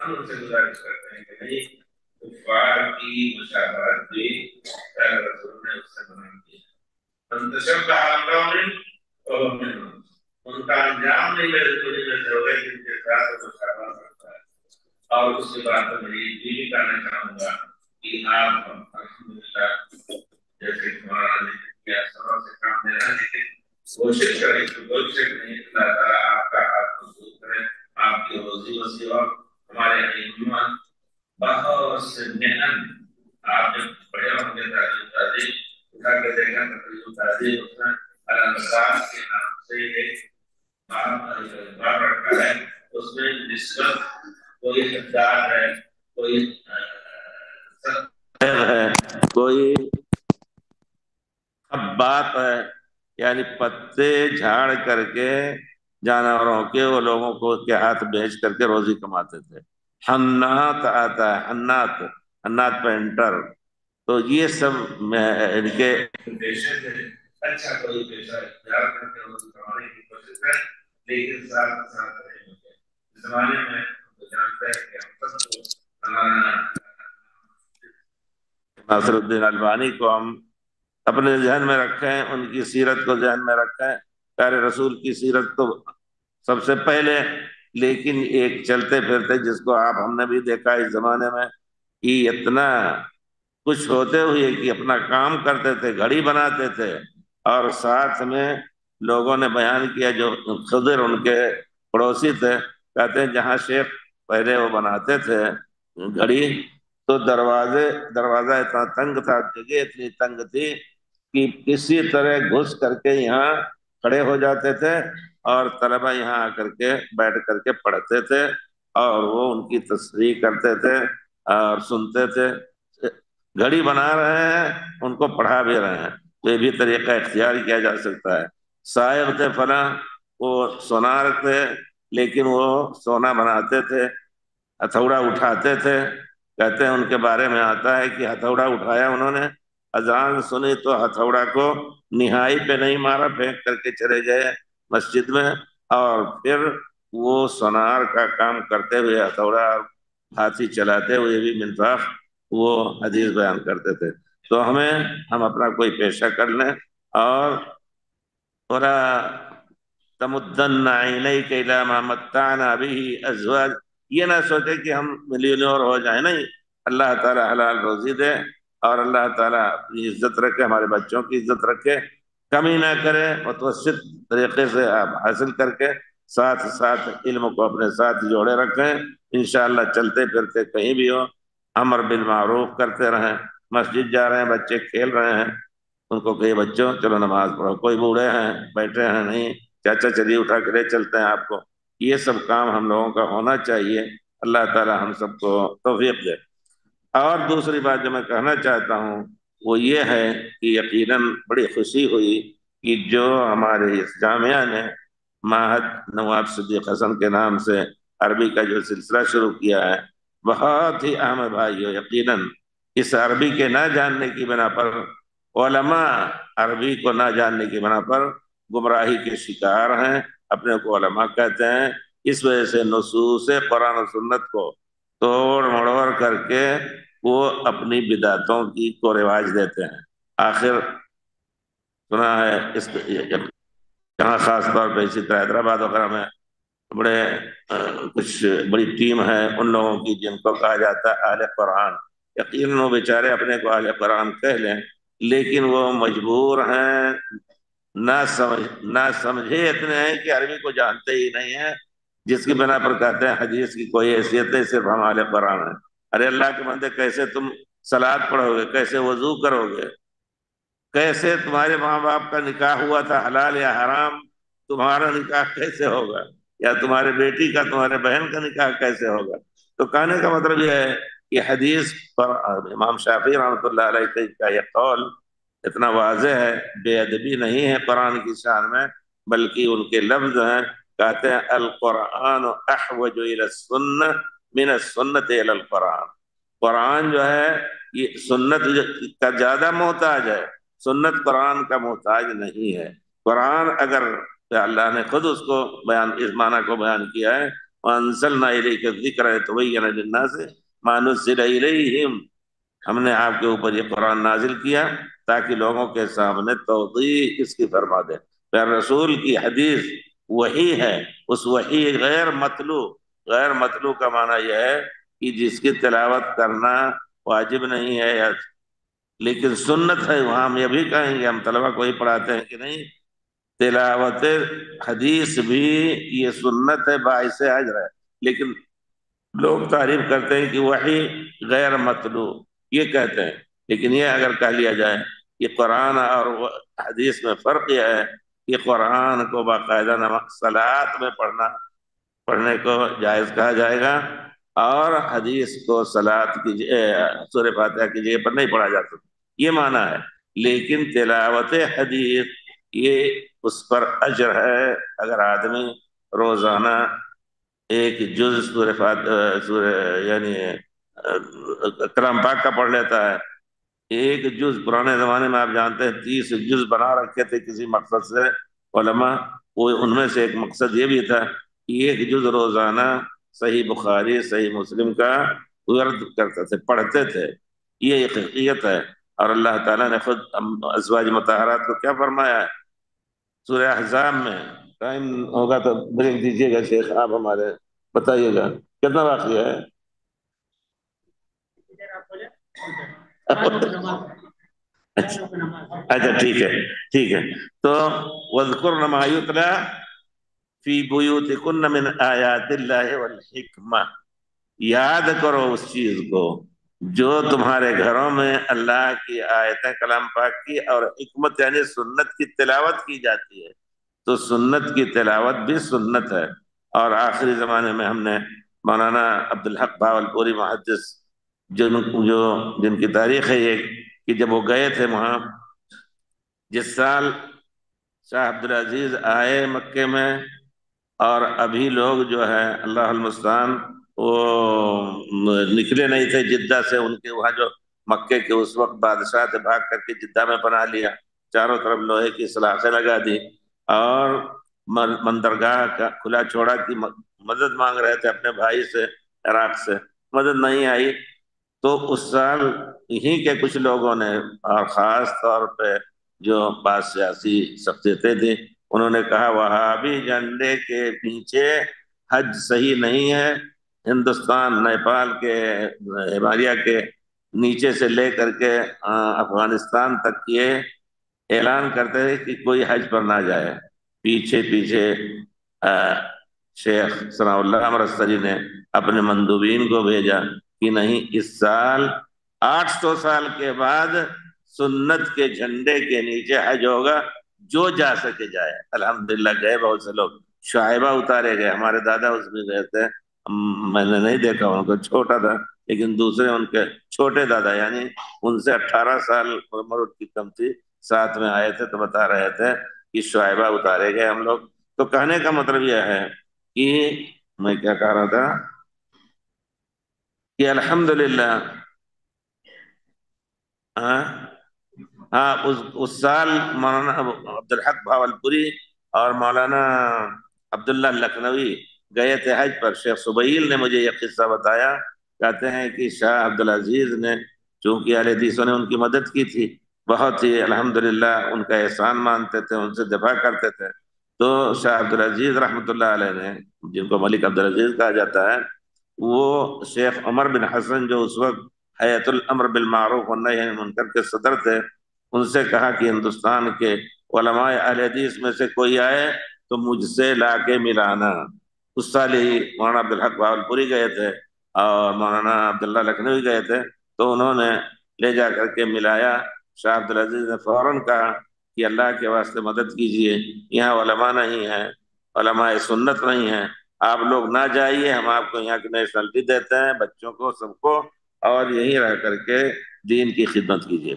ہم ان سے گزارش کرتے ہیں کہ نہیں کفار کی مشابہت بھی رسول نے اس سے بنا دی تشبہ ان کا انجام نہیں میرے دنیا میں سے ہوگا جن کے ساتھ مشابہ کرتا ہے اور اس کے بعد میں یہ بھی چاہوں گا کہ آپ الحمدللہ جیسے کیا سبب سے کام دے رہا لیکن کوشش کریں کہ کوئی شک نہیں، اللہ تعالیٰ آپ کا ہاتھ مضبوط کرے، آپ کی روزی وسیع اور ہمارے ایمان بہت سے محنت آپ نے بڑے ہوں گے تعلیم تعلیم اٹھا کے دیکھا تقریب تعلیم اس میں علامتان کے نام سے ایک باب رکھا ہے اس میں نسبت کوئی حقدار ہے، کوئی ہے، کوئی اب بات ہے۔ یعنی پتے جھاڑ کر کے جانوروں کے وہ لوگوں کو کے ہاتھ بیچ کر کے روزی کماتے تھے۔ حنات آتا ہے حنات حنات پینٹر تو یہ سب ان کے اچھا کوئی پیشہ اختیار کر کے روزی کمانے کی کوشش کریں لیکن ساتھ ساتھ رہیں گے زمانے میں تو جانتے ہیں کہ ہم سب کو ہمارا ناصر الدین البانی کو ہم اپنے ذہن میں رکھیں، ان کی سیرت کو ذہن میں رکھیں۔ پیارے رسول کی سیرت تو سب سے پہلے، لیکن ایک چلتے پھرتے جس کو آپ ہم نے بھی دیکھا اس زمانے میں، کہ اتنا کچھ ہوتے ہوئے کہ اپنا کام کرتے تھے، گھڑی بناتے تھے۔ اور ساتھ میں لوگوں نے بیان کیا، جو خضر ان کے پڑوسی تھے، کہتے ہیں جہاں شیخ پہلے وہ بناتے تھے گھڑی تو دروازے، دروازہ اتنا تنگ تھا، جگہ اتنی تنگ تھی کہ کسی طرح گھس کر کے یہاں کھڑے ہو جاتے تھے اور طلبہ یہاں آ کر کے بیٹھ کر کے پڑھتے تھے اور وہ ان کی تصریح کرتے تھے اور سنتے تھے۔ گھڑی بنا رہے ہیں، ان کو پڑھا بھی رہے ہیں۔ تو یہ بھی طریقہ اختیار کیا جا سکتا ہے۔ سائر تھے فلاں، وہ سونار تھے لیکن وہ سونا بناتے تھے، ہتھوڑا اٹھاتے تھے۔ کہتے ہیں ان کے بارے میں آتا ہے کہ ہتھوڑا اٹھایا انہوں نے، اذان سنی تو ہتھوڑا کو نہائی پہ نہیں مارا، پھینک کر کے چلے گئے مسجد میں۔ اور پھر وہ سونار کا کام کرتے ہوئے ہتھوڑا ہاتھی چلاتے ہوئے بھی منفاق وہ حدیث بیان کرتے تھے۔ تو ہمیں، ہم اپنا کوئی پیشہ کر لیں۔ اور تمدن عینیک الى ما متعنا به ازواج یہ نہ سوچے کہ ہم ملینور ہو جائیں نہیں اللہ تعالی حلال روزی دے اور اللہ تعالیٰ اپنی عزت رکھے، ہمارے بچوں کی عزت رکھے۔ کمی نہ کرے، متوسط طریقے سے آپ حاصل کر کے ساتھ ساتھ علم کو اپنے ساتھ جوڑے رکھیں۔ انشاءاللہ چلتے پھرتے کہیں بھی ہو، امر بالمعروف کرتے رہیں۔ مسجد جا رہے ہیں، بچے کھیل رہے ہیں۔ ان کو کہے بچوں، چلو نماز پڑھو۔ کوئی بوڑھے ہیں، بیٹھے ہیں، نہیں۔ چاچا چلیے اٹھا کے لے چلتے ہیں آپ کو۔ یہ سب کام ہم لوگوں کا ہونا چاہیے۔ اللہ تعالی ہم سب کو توفیق دے۔ اور دوسری بات جو میں کہنا چاہتا ہوں، وہ یہ ہے کہ یقیناً بڑی خوشی ہوئی کہ جو ہمارے اس جامعہ نے ماہد نواب صدیق حسن کے نام سے عربی کا جو سلسلہ شروع کیا ہے، بہت ہی اہم بھائی ہو یقیناً اس عربی کے نہ جاننے کی بنا پر، علماء عربی کو نہ جاننے کی بنا پر گمراہی کے شکار ہیں۔ اپنے کو علماء کہتے ہیں، اس وجہ سے نصوص قرآن و سنت کو توڑ مڑوڑ کر کے وہ اپنی بدعتوں کی کو رواج دیتے ہیں۔ آخر سنا ہے، اس یہاں خاص طور پہ اسی طرح حیدرآباد وغیرہ میں بڑے کچھ بڑی ٹیم ہے ان لوگوں کی جن کو کہا جاتا ہے اہل قرآن۔ یقیناً وہ بیچارے اپنے کو اہل قرآن کہہ لیں، لیکن وہ مجبور ہیں نہ سمجھ نہ سمجھے اتنے ہیں کہ عربی کو جانتے ہی نہیں ہیں، جس کی بنا پر کہتے ہیں حدیث کی کوئی حیثیت نہیں، صرف ہم اہل قرآن ہیں۔ ارے اللہ کے بندے، کیسے تم سلاد پڑھو گے کیسے وضو کرو گے کیسے تمہارے ماں باپ کا نکاح ہوا تھا حلال یا حرام؟ تمہارا نکاح کیسے ہوگا؟ یا تمہارے بیٹی کا، تمہارے بہن کا نکاح کیسے ہوگا؟ تو کہنے کا مطلب یہ ہے کہ حدیث پر امام شافی رحمۃ اللہ علیہ کا یہ قول اتنا واضح ہے، بے ادبی نہیں ہے قرآن کی شان میں، بلکہ ان کے لفظ ہیں، کہتے ہیں، القرآن احوج الى السنہ من السنت القرآن۔ قرآن جو ہے، یہ سنت کا زیادہ محتاج ہے، سنت قرآن کا محتاج نہیں ہے۔ قرآن اگر اللہ نے خود اس کو بیان، اس معنی کو بیان کیا ہے، وَأَنزَلْنَا إِلَيْكَ الذِّكْرَ تُبَيَّنَ لِلنَّاسِ مَا نُزِّلَ إِلَيْهِمْ۔ ہم نے آپ کے اوپر یہ قرآن نازل کیا۔ تاکہ لوگوں کے سامنے توضیح اس کی فرما دے۔ پھر رسول کی حدیث وہی ہے، اس وہی غیر مطلوع غیر مطلوع کا معنی یہ ہے کہ جس کی تلاوت کرنا واجب نہیں ہے یا لیکن سنت ہے، وہاں ہم یہ بھی کہیں گے، ہم طلبہ کو ہی پڑھاتے ہیں کہ نہیں۔ تلاوت حدیث بھی یہ سنت ہے، باعث حجر ہے۔ لیکن لوگ تعریف کرتے ہیں کہ وہی غیر مطلوع یہ کہتے ہیں۔ لیکن یہ اگر کہہ لیا جائے یہ قرآن اور حدیث میں فرق یہ ہے کہ قرآن کو باقاعدہ صلاحت میں پڑھنا، پڑھنے کو جائز کہا جائے گا اور حدیث کو سلاد کی سور فاتحہ کی جگہ پر نہیں پڑھا جا سکتا۔ یہ معنی ہے۔ لیکن تلاوت حدیث یہ اس پر اجر ہے۔ اگر آدمی روزانہ ایک جز سور فاتحہ سور یعنی کرم پاک کا پڑھ لیتا ہے ایک جز پرانے زمانے میں آپ جانتے ہیں، تیس جز بنا رکھے تھے کسی مقصد سے، علماء، وہ ان میں سے ایک مقصد یہ بھی تھا کہ ایک جز روزانہ صحیح بخاری، صحیح مسلم کا ورد کرتے تھے، پڑھتے تھے۔ یہ ایک حقیقت ہے۔ اور اللہ تعالیٰ نے خود ازواج متحرات کو کیا فرمایا ہے؟ سورہ احزاب میں ٹائم ہوگا تو بریک دیجیے گا شیخ، آپ ہمارے بتائیے گا۔ کتنا واقعہ ہے؟ اچھا ٹھیک ہے ٹھیک ہے۔ تو وذکر ما فی بیوتکن من آیات اللہ والحکمہ۔ یاد کرو اس چیز کو جو تمہارے گھروں میں اللہ کی آیتیں کلام پاک کی اور حکمت یعنی سنت کی تلاوت کی جاتی ہے۔ تو سنت کی تلاوت بھی سنت ہے۔ اور آخری زمانے میں ہم نے مولانا عبدالحق باول پوری محدث جن جو جن کی تاریخ ہے یہ کہ جب وہ گئے تھے وہاں، جس سال شاہ عبدالعزیز آئے مکے میں اور ابھی لوگ جو ہے اللہ المستان وہ نکلے نہیں تھے جدہ سے، ان کے وہاں جو مکے کے اس وقت بادشاہ تھے، بھاگ کر کے جدہ میں بنا لیا۔ چاروں طرف لوہے کی سلاخیں لگا دی۔ اور مندرگاہ کا کھلا چھوڑا کی مدد مانگ رہے تھے اپنے بھائی سے، عراق سے۔ مدد نہیں آئی۔ تو اس سال ہی کے کچھ لوگوں نے اور خاص طور پہ جو بعض سیاسی شخصیتیں تھیں، انہوں نے کہا، وہابی جھنڈے کے پیچھے حج صحیح نہیں ہے، ہندوستان، نیپال کے، ہمالیہ کے نیچے سے لے کر کے افغانستان تک یہ اعلان کرتے ہیں کہ کوئی حج پر نہ جائے۔ پیچھے پیچھے شیخ ثناء اللہ امرستری نے اپنے مندوبین کو بھیجا۔ کہ نہیں، اس سال آٹھ سو سال کے بعد سنت کے جھنڈے کے نیچے حج ہوگا، جو جا سکے جائے۔ الحمدللہ، گئے بہت سے لوگ۔ شائبہ اتارے گئے، ہمارے دادا اس میں گئے تھے۔ میں نے نہیں دیکھا، ان کو چھوٹا تھا، لیکن دوسرے ان کے چھوٹے دادا یعنی ان سے اٹھارہ سال عمر کی کم تھی، ساتھ میں آئے تھے تو بتا رہے تھے کہ شعیبہ اتارے گئے ہم لوگ۔ تو کہنے کا مطلب یہ ہے کہ میں کیا کہہ رہا تھا؟ کہ الحمدللہ۔ ہاں؟ ہاں اس اس سال مولانا عبدالحق بھاول پوری اور مولانا عبداللہ لکھنوی گئے تھے حج پر۔ شیخ سبیل نے مجھے یہ قصہ بتایا۔ کہتے ہیں کہ شاہ عبدالعزیز نے، چونکہ اہل حدیثوں نے ان کی مدد کی تھی، بہت ہی الحمدللہ ان کا احسان مانتے تھے، ان سے دفاع کرتے تھے۔ تو شاہ عبدالعزیز رحمۃ اللہ علیہ نے، جن کو ملک عبدالعزیز کہا جاتا ہے وہ شیخ عمر بن حسن جو اس وقت حیات الامر بالمعروف والنہی عن المنکر کے صدر تھے، ان سے کہا کہ ہندوستان کے علماء اہل حدیث میں سے کوئی آئے تو مجھ سے لا کے ملانا۔ اس سال ہی مولانا عبدالحق باول پوری گئے تھے اور مولانا عبداللہ لکھنوی گئے تھے، تو انہوں نے لے جا کر کے ملایا۔ شاہ عبدالعزیز نے فوراً کہا کہ اللہ کے واسطے مدد کیجیے، یہاں علماء نہیں ہیں، علماء سنت نہیں ہیں۔ آپ لوگ نہ جائیے، ہم آپ کو یہاں کی نیشنلٹی دیتے ہیں، بچوں کو، سب کو، اور یہیں رہ کر کے دین کی خدمت کیجیے۔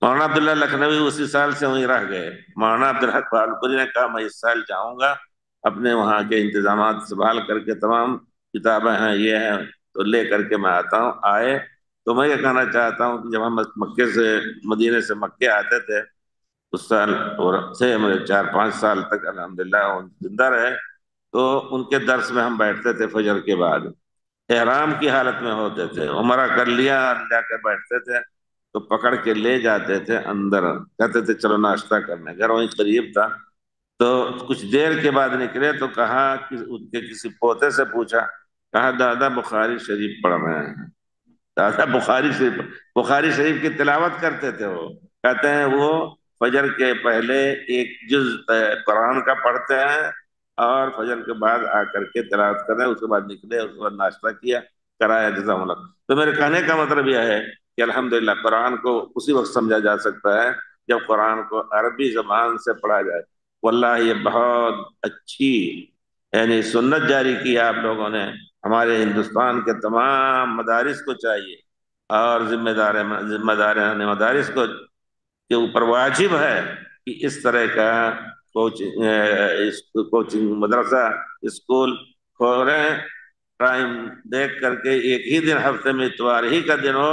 مولانا عبداللہ لکھنوی اسی سال سے وہیں رہ گئے۔ مولانا عبدالحق بالپوری نے کہا، میں اس سال جاؤں گا، اپنے وہاں کے انتظامات سنبھال کر کے تمام کتابیں ہیں، یہ ہیں، تو لے کر کے میں آتا ہوں۔ آئے، تو میں یہ کہنا چاہتا ہوں کہ جب ہم مکے سے، مدینے سے مکے آتے تھے، اس سال اور سے میرے چار پانچ سال تک، الحمدللہ زندہ رہے۔ تو ان کے درس میں ہم بیٹھتے تھے فجر کے بعد۔ احرام کی حالت میں ہوتے تھے۔ عمرہ کر لیا جا کر بیٹھتے تھے۔ تو پکڑ کے لے جاتے تھے اندر۔ کہتے تھے، چلو ناشتہ کرنے۔ گھر وہیں قریب تھا۔ تو کچھ دیر کے بعد نکلے تو کہا کہ ان کے کسی پوتے سے پوچھا، کہا، دادا بخاری شریف پڑھ رہے ہیں۔ دادا بخاری شریف بخاری شریف کی تلاوت کرتے تھے وہ۔ کہتے ہیں، وہ فجر کے پہلے ایک جز، قرآن کا پڑھتے ہیں۔ اور فجر کے بعد آ کر کے تلاوت کریں اس کے بعد نکلے، اس کے بعد ناشتہ کیا، کرایا جزا ملک تو میرے کہنے کا مطلب یہ ہے کہ الحمدللہ قرآن کو اسی وقت سمجھا جا سکتا ہے جب قرآن کو عربی زبان سے پڑھا جائے۔ واللہ یہ بہت اچھی یعنی سنت جاری کی آپ لوگوں نے۔ ہمارے ہندوستان کے تمام مدارس کو چاہیے۔ اور ذمہ دار ذمہ دار یعنی مدارس کو کے اوپر واجب ہے کہ اس طرح کا کوچنگ کوچنگ مدرسہ، اسکول کھولیں ٹائم دیکھ کر کے ایک ہی دن ہفتے میں اتوار ہی کا دن ہو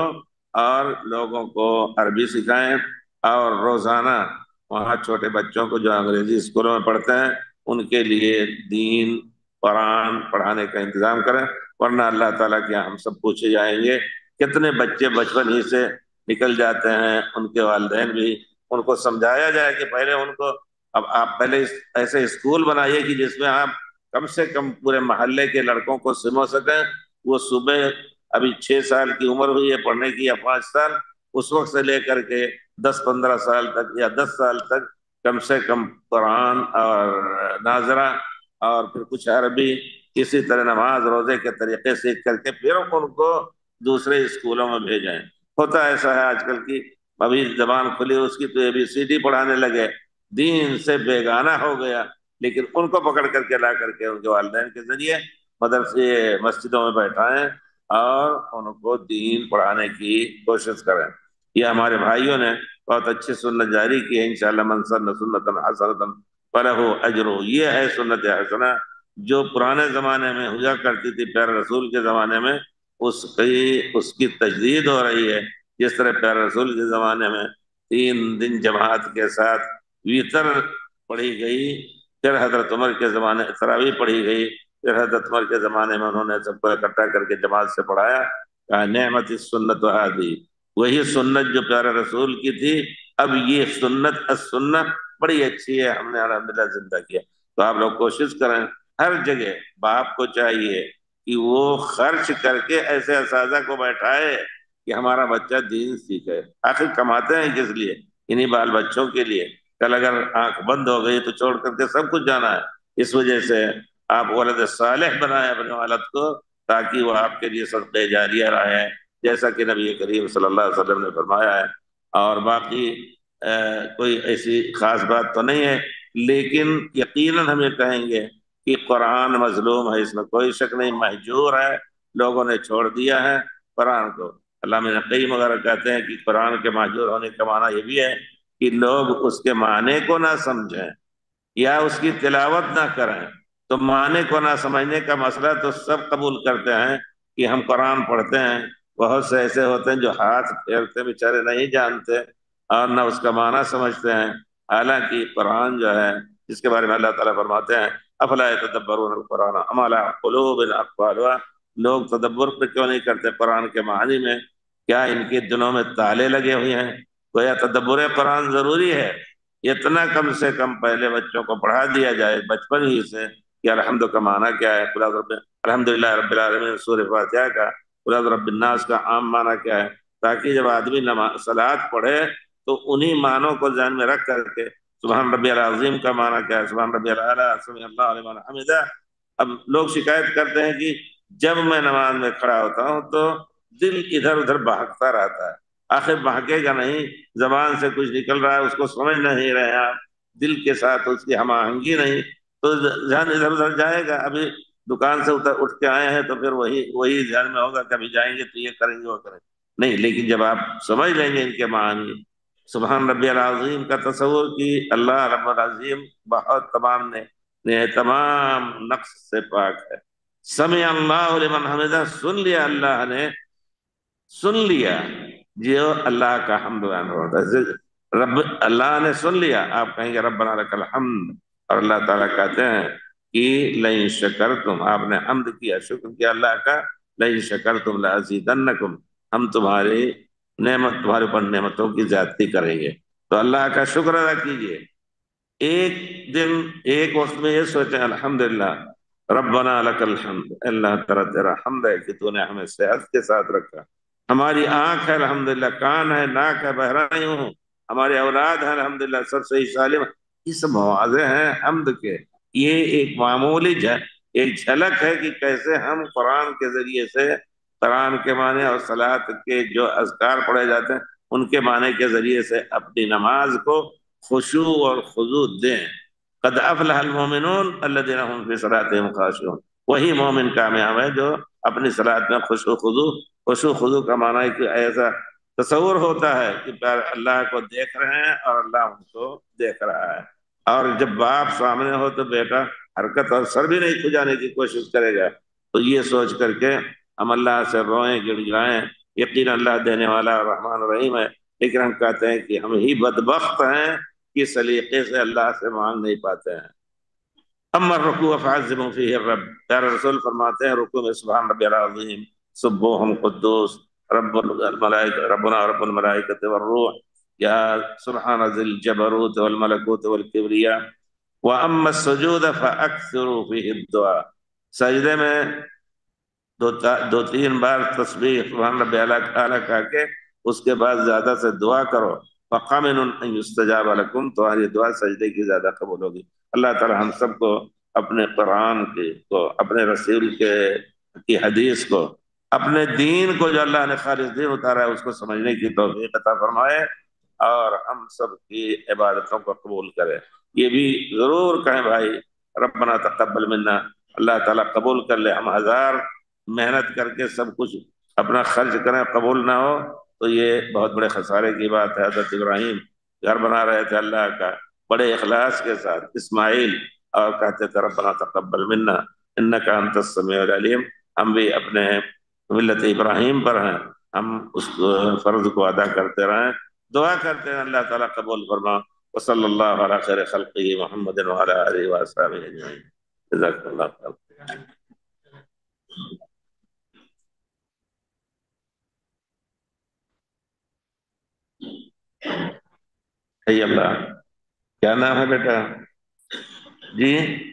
اور لوگوں کو عربی سکھائیں اور روزانہ وہاں چھوٹے بچوں کو جو انگریزی اسکولوں میں پڑھتے ہیں، ان کے لیے دین، قرآن پڑھانے کا انتظام کریں۔ ورنہ اللہ تعالیٰ کے ہم سب پوچھے جائیں گے، کتنے بچے بچپن ہی سے نکل جاتے ہیں؟ ان کے والدین بھی ان کو سمجھایا جائے کہ پہلے ان کو اب آپ پہلے ایسے اسکول بنائیے کہ جس میں آپ کم سے کم پورے محلے کے لڑکوں کو سمو سکیں۔ وہ صبح ابھی چھ سال کی عمر ہوئی ہے، پڑھنے کی یا پانچ سال۔ اس وقت سے لے کر کے دس پندرہ سال تک یا دس سال تک کم سے کم قرآن اور ناظرہ اور پھر کچھ عربی، اسی طرح نماز روزے کے طریقے سیکھ کر کے پھر ان کو دوسرے اسکولوں میں بھیجیں۔ ہوتا ایسا ہے آج کل کی، ابھی زبان کھلی، اس کی تو اے بی سی ڈی پڑھانے لگے۔ دین سے بیگانہ ہو گیا، لیکن ان کو پکڑ کر کے لا کر کے ان کے والدین کے ذریعے مدرسے، مسجدوں میں بیٹھائیں اور ان کو دین پڑھانے کی کوشش کریں۔ یہ ہمارے بھائیوں نے بہت اچھی سنت جاری کی ہے، انشاءاللہ من سن سنت حسنت فلہ اجرو یہ ہے سنت حسنہ جو پرانے زمانے میں ہوا کرتی تھی، پیارے رسول کے زمانے میں اس کی اس کی تجدید ہو رہی ہے۔ جس طرح پیارے رسول کے زمانے میں تین دن جماعت کے ساتھ ویتر پڑھی گئی، پھر حضرت عمر کے زمانے تراوی پڑھی گئی، پھر حضرت عمر کے زمانے میں انہوں نے سب کو اکٹھا کر کے جماعت سے پڑھایا، کہا، نعمت سنت وحادی وہی سنت جو پیارے رسول کی تھی، اب یہ سنت، السنت بڑی اچھی ہے، ہم نے الحمدللہ زندہ کیا۔ تو آپ لوگ کوشش کریں، ہر جگہ باپ کو چاہیے کہ وہ خرچ کر کے ایسے اساتذہ کو بیٹھائے کہ ہمارا بچہ دین سیکھے۔ آخر کماتے ہیں کس لیے؟ انہیں بال بچوں کے لیے۔ کل اگر آنکھ بند ہو گئی تو چھوڑ کر کے سب کچھ جانا ہے۔ اس وجہ سے آپ ولد صالح بنائے اپنے والد کو تاکہ وہ آپ کے لیے صدقہ جاریہ رہے جیسا کہ نبی کریم صلی اللہ علیہ وسلم نے فرمایا ہے۔ اور باقی کوئی ایسی خاص بات تو نہیں ہے۔ لیکن یقیناً ہم یہ کہیں گے کہ قرآن مظلوم ہے، اس میں کوئی شک نہیں، محجور ہے۔ لوگوں نے چھوڑ دیا ہے قرآن کو۔ علامہ نقیم وغیرہ کہتے ہیں کہ قرآن کے محجور ہونے کا معنی یہ بھی ہے کہ لوگ اس کے معنی کو نہ سمجھیں یا اس کی تلاوت نہ کریں تو معنی کو نہ سمجھنے کا مسئلہ تو سب قبول کرتے ہیں کہ ہم قرآن پڑھتے ہیں۔ بہت سے ایسے ہوتے ہیں جو ہاتھ پھیرتے بیچارے نہیں جانتے اور نہ اس کا معنی سمجھتے ہیں۔ حالانکہ قرآن جو ہے، جس کے بارے میں اللہ تعالیٰ فرماتے ہیں، افلا تدبرون القرآن امالا قلوب اقبالوا لوگ تدبر پہ کیوں نہیں کرتے؟ قرآن کے معنی میں کیا ان کے دنوں میں تالے لگے ہوئے ہیں؟ گویا تدبر قرآن ضروری ہے۔ اتنا کم سے کم پہلے بچوں کو پڑھا دیا جائے بچپن ہی سے کہ الحمد کا معنی کیا ہے۔ الحمد للہ رب العالمین سور فاتحہ کا قلعہ رب الناس کا عام معنی کیا ہے۔ تاکہ جب آدمی سلاد پڑھے تو انہی معنوں کو ذہن میں رکھ کر کے سبحان ربی العظیم کا معنی کیا ہے۔ سبحان ربی سمی اللہ علیہ حمدہ اب لوگ شکایت کرتے ہیں کہ جب میں نماز میں کھڑا ہوتا ہوں تو دل ادھر ادھر بہکتا رہتا ہے۔ آخر بہکے گا نہیں، زبان سے کچھ نکل رہا ہے، اس کو سمجھ نہیں رہے آپ دل کے ساتھ اس کی ہم آہنگی نہیں، تو ذہن ادھر ادھر جائے گا۔ ابھی دکان سے اتر اٹھ کے آئے ہیں تو پھر وہی وہی ذہن میں ہوگا کہ ابھی جائیں گے تو یہ کریں گے، وہ کریں گے۔ نہیں، لیکن جب آپ سمجھ لیں گے ان کے معنی، سبحان ربی العظیم کا تصور کی اللہ رب العظیم بہت تمام نے تمام نقص سے پاک ہے۔ سمع اللہ لمن حمدہ، سن لیا اللہ نے، سن لیا۔ جو اللہ کا حمد بیان ہوتا ہے۔ رب اللہ نے سن لیا، آپ کہیں گے ربنا لک الحمد۔ اور اللہ تعالیٰ کہتے ہیں کہ لئن شکر تم آپ نے حمد کیا، شکر کیا اللہ کا۔ لئن شکر تم لازیدنکم، ہم تمہاری نعمت، تمہارے اوپر نعمتوں کی زیادتی کریں گے۔ تو اللہ کا شکر ادا کیجیے ایک دن، ایک وقت میں یہ سوچیں، الحمدللہ، ربنا لک الحمد، اللہ تعالیٰ تیرا حمد ہے کہ تو نے ہمیں صحت کے ساتھ رکھا۔ ہماری آنکھ ہے، الحمدللہ، کان ہے، ناک ہے بہرا ہوں۔ ہمارے اولاد ہیں الحمدللہ، سب صحیح سالم۔ اس مواضع ہیں حمد کے۔ یہ ایک معمولی ایک جھلک ہے کہ کیسے ہم قرآن کے ذریعے سے قرآن کے معنی اور صلاحت کے جو اذکار پڑھے جاتے ہیں، ان کے معنی کے ذریعے سے اپنی نماز کو خوشو اور خضو دیں۔ قد افلح المومنون الذين هم في صلاتهم خاشعون۔ وہی مومن کامیاب ہے جو اپنی صلات میں خوشو خضو خوشو خضو کا معنی کہ ایسا تصور ہوتا ہے کہ اللہ کو دیکھ رہے ہیں اور اللہ ان کو دیکھ رہا ہے۔ اور جب باپ سامنے ہو تو بیٹا حرکت اور سر بھی نہیں کھجانے کی کوشش کرے گا۔ تو یہ سوچ کر کے ہم اللہ سے روئیں گڑ گڑائیں یقین اللہ دینے والا رحمان رحیم ہے۔ لیکن ہم کہتے ہیں کہ ہم ہی بدبخت ہیں کہ سلیقے سے اللہ سے مانگ نہیں پاتے ہیں۔ امر رکو افعظم فیہ الرب۔ پیارا رسول فرماتے ہیں رکو میں سبحان ربی العظیم۔ سبوہم قدوس رب الملائکہ ربنا رب الملائکہ والروح یا سبحان ذی الجبروت والملکوت والکبریہ وَأَمَّا السُّجُودَ فَأَكْثِرُوا فِيهِ الدُّعَى سجدے میں دو, دو تین بار تسبیح سبحان رب اعلیٰ کہا کے اس کے بعد زیادہ سے دعا کرو. فقامن ان یستجاب لکم تمہاری دعا سجدے کی زیادہ قبول ہوگی. اللہ تعالی ہم سب کو اپنے قرآن کی کو اپنے رسول کے کی حدیث کو اپنے دین کو جو اللہ نے خالص دین اتارا ہے، اس کو سمجھنے کی توفیق عطا فرمائے اور ہم سب کی عبادتوں کو قبول کرے۔ یہ بھی ضرور کہیں بھائی، ربنا تقبل منا۔ اللہ تعالیٰ قبول کر لے۔ ہم ہزار محنت کر کے سب کچھ اپنا خرچ کریں، قبول نہ ہو تو یہ بہت بڑے خسارے کی بات ہے۔ حضرت ابراہیم گھر بنا رہے تھے اللہ کا، بڑے اخلاص کے ساتھ۔ اسماعیل اور کہتے تھے، ربنا تقبل منا، انکا انت السمیع العلیم۔ ہم بھی اپنے ملت ابراہیم پر ہیں۔ ہم اس فرض کو ادا کرتے رہیں دعا کرتے ہیں۔ اللہ تعالیٰ قبول فرما۔ وصلی اللہ علیہ خیر خلقی محمد وعلی آلہ وآصحابہ اجمعین۔ جزاک اللہ خیر۔ اللہ کیا نام ہے بیٹا؟ جی؟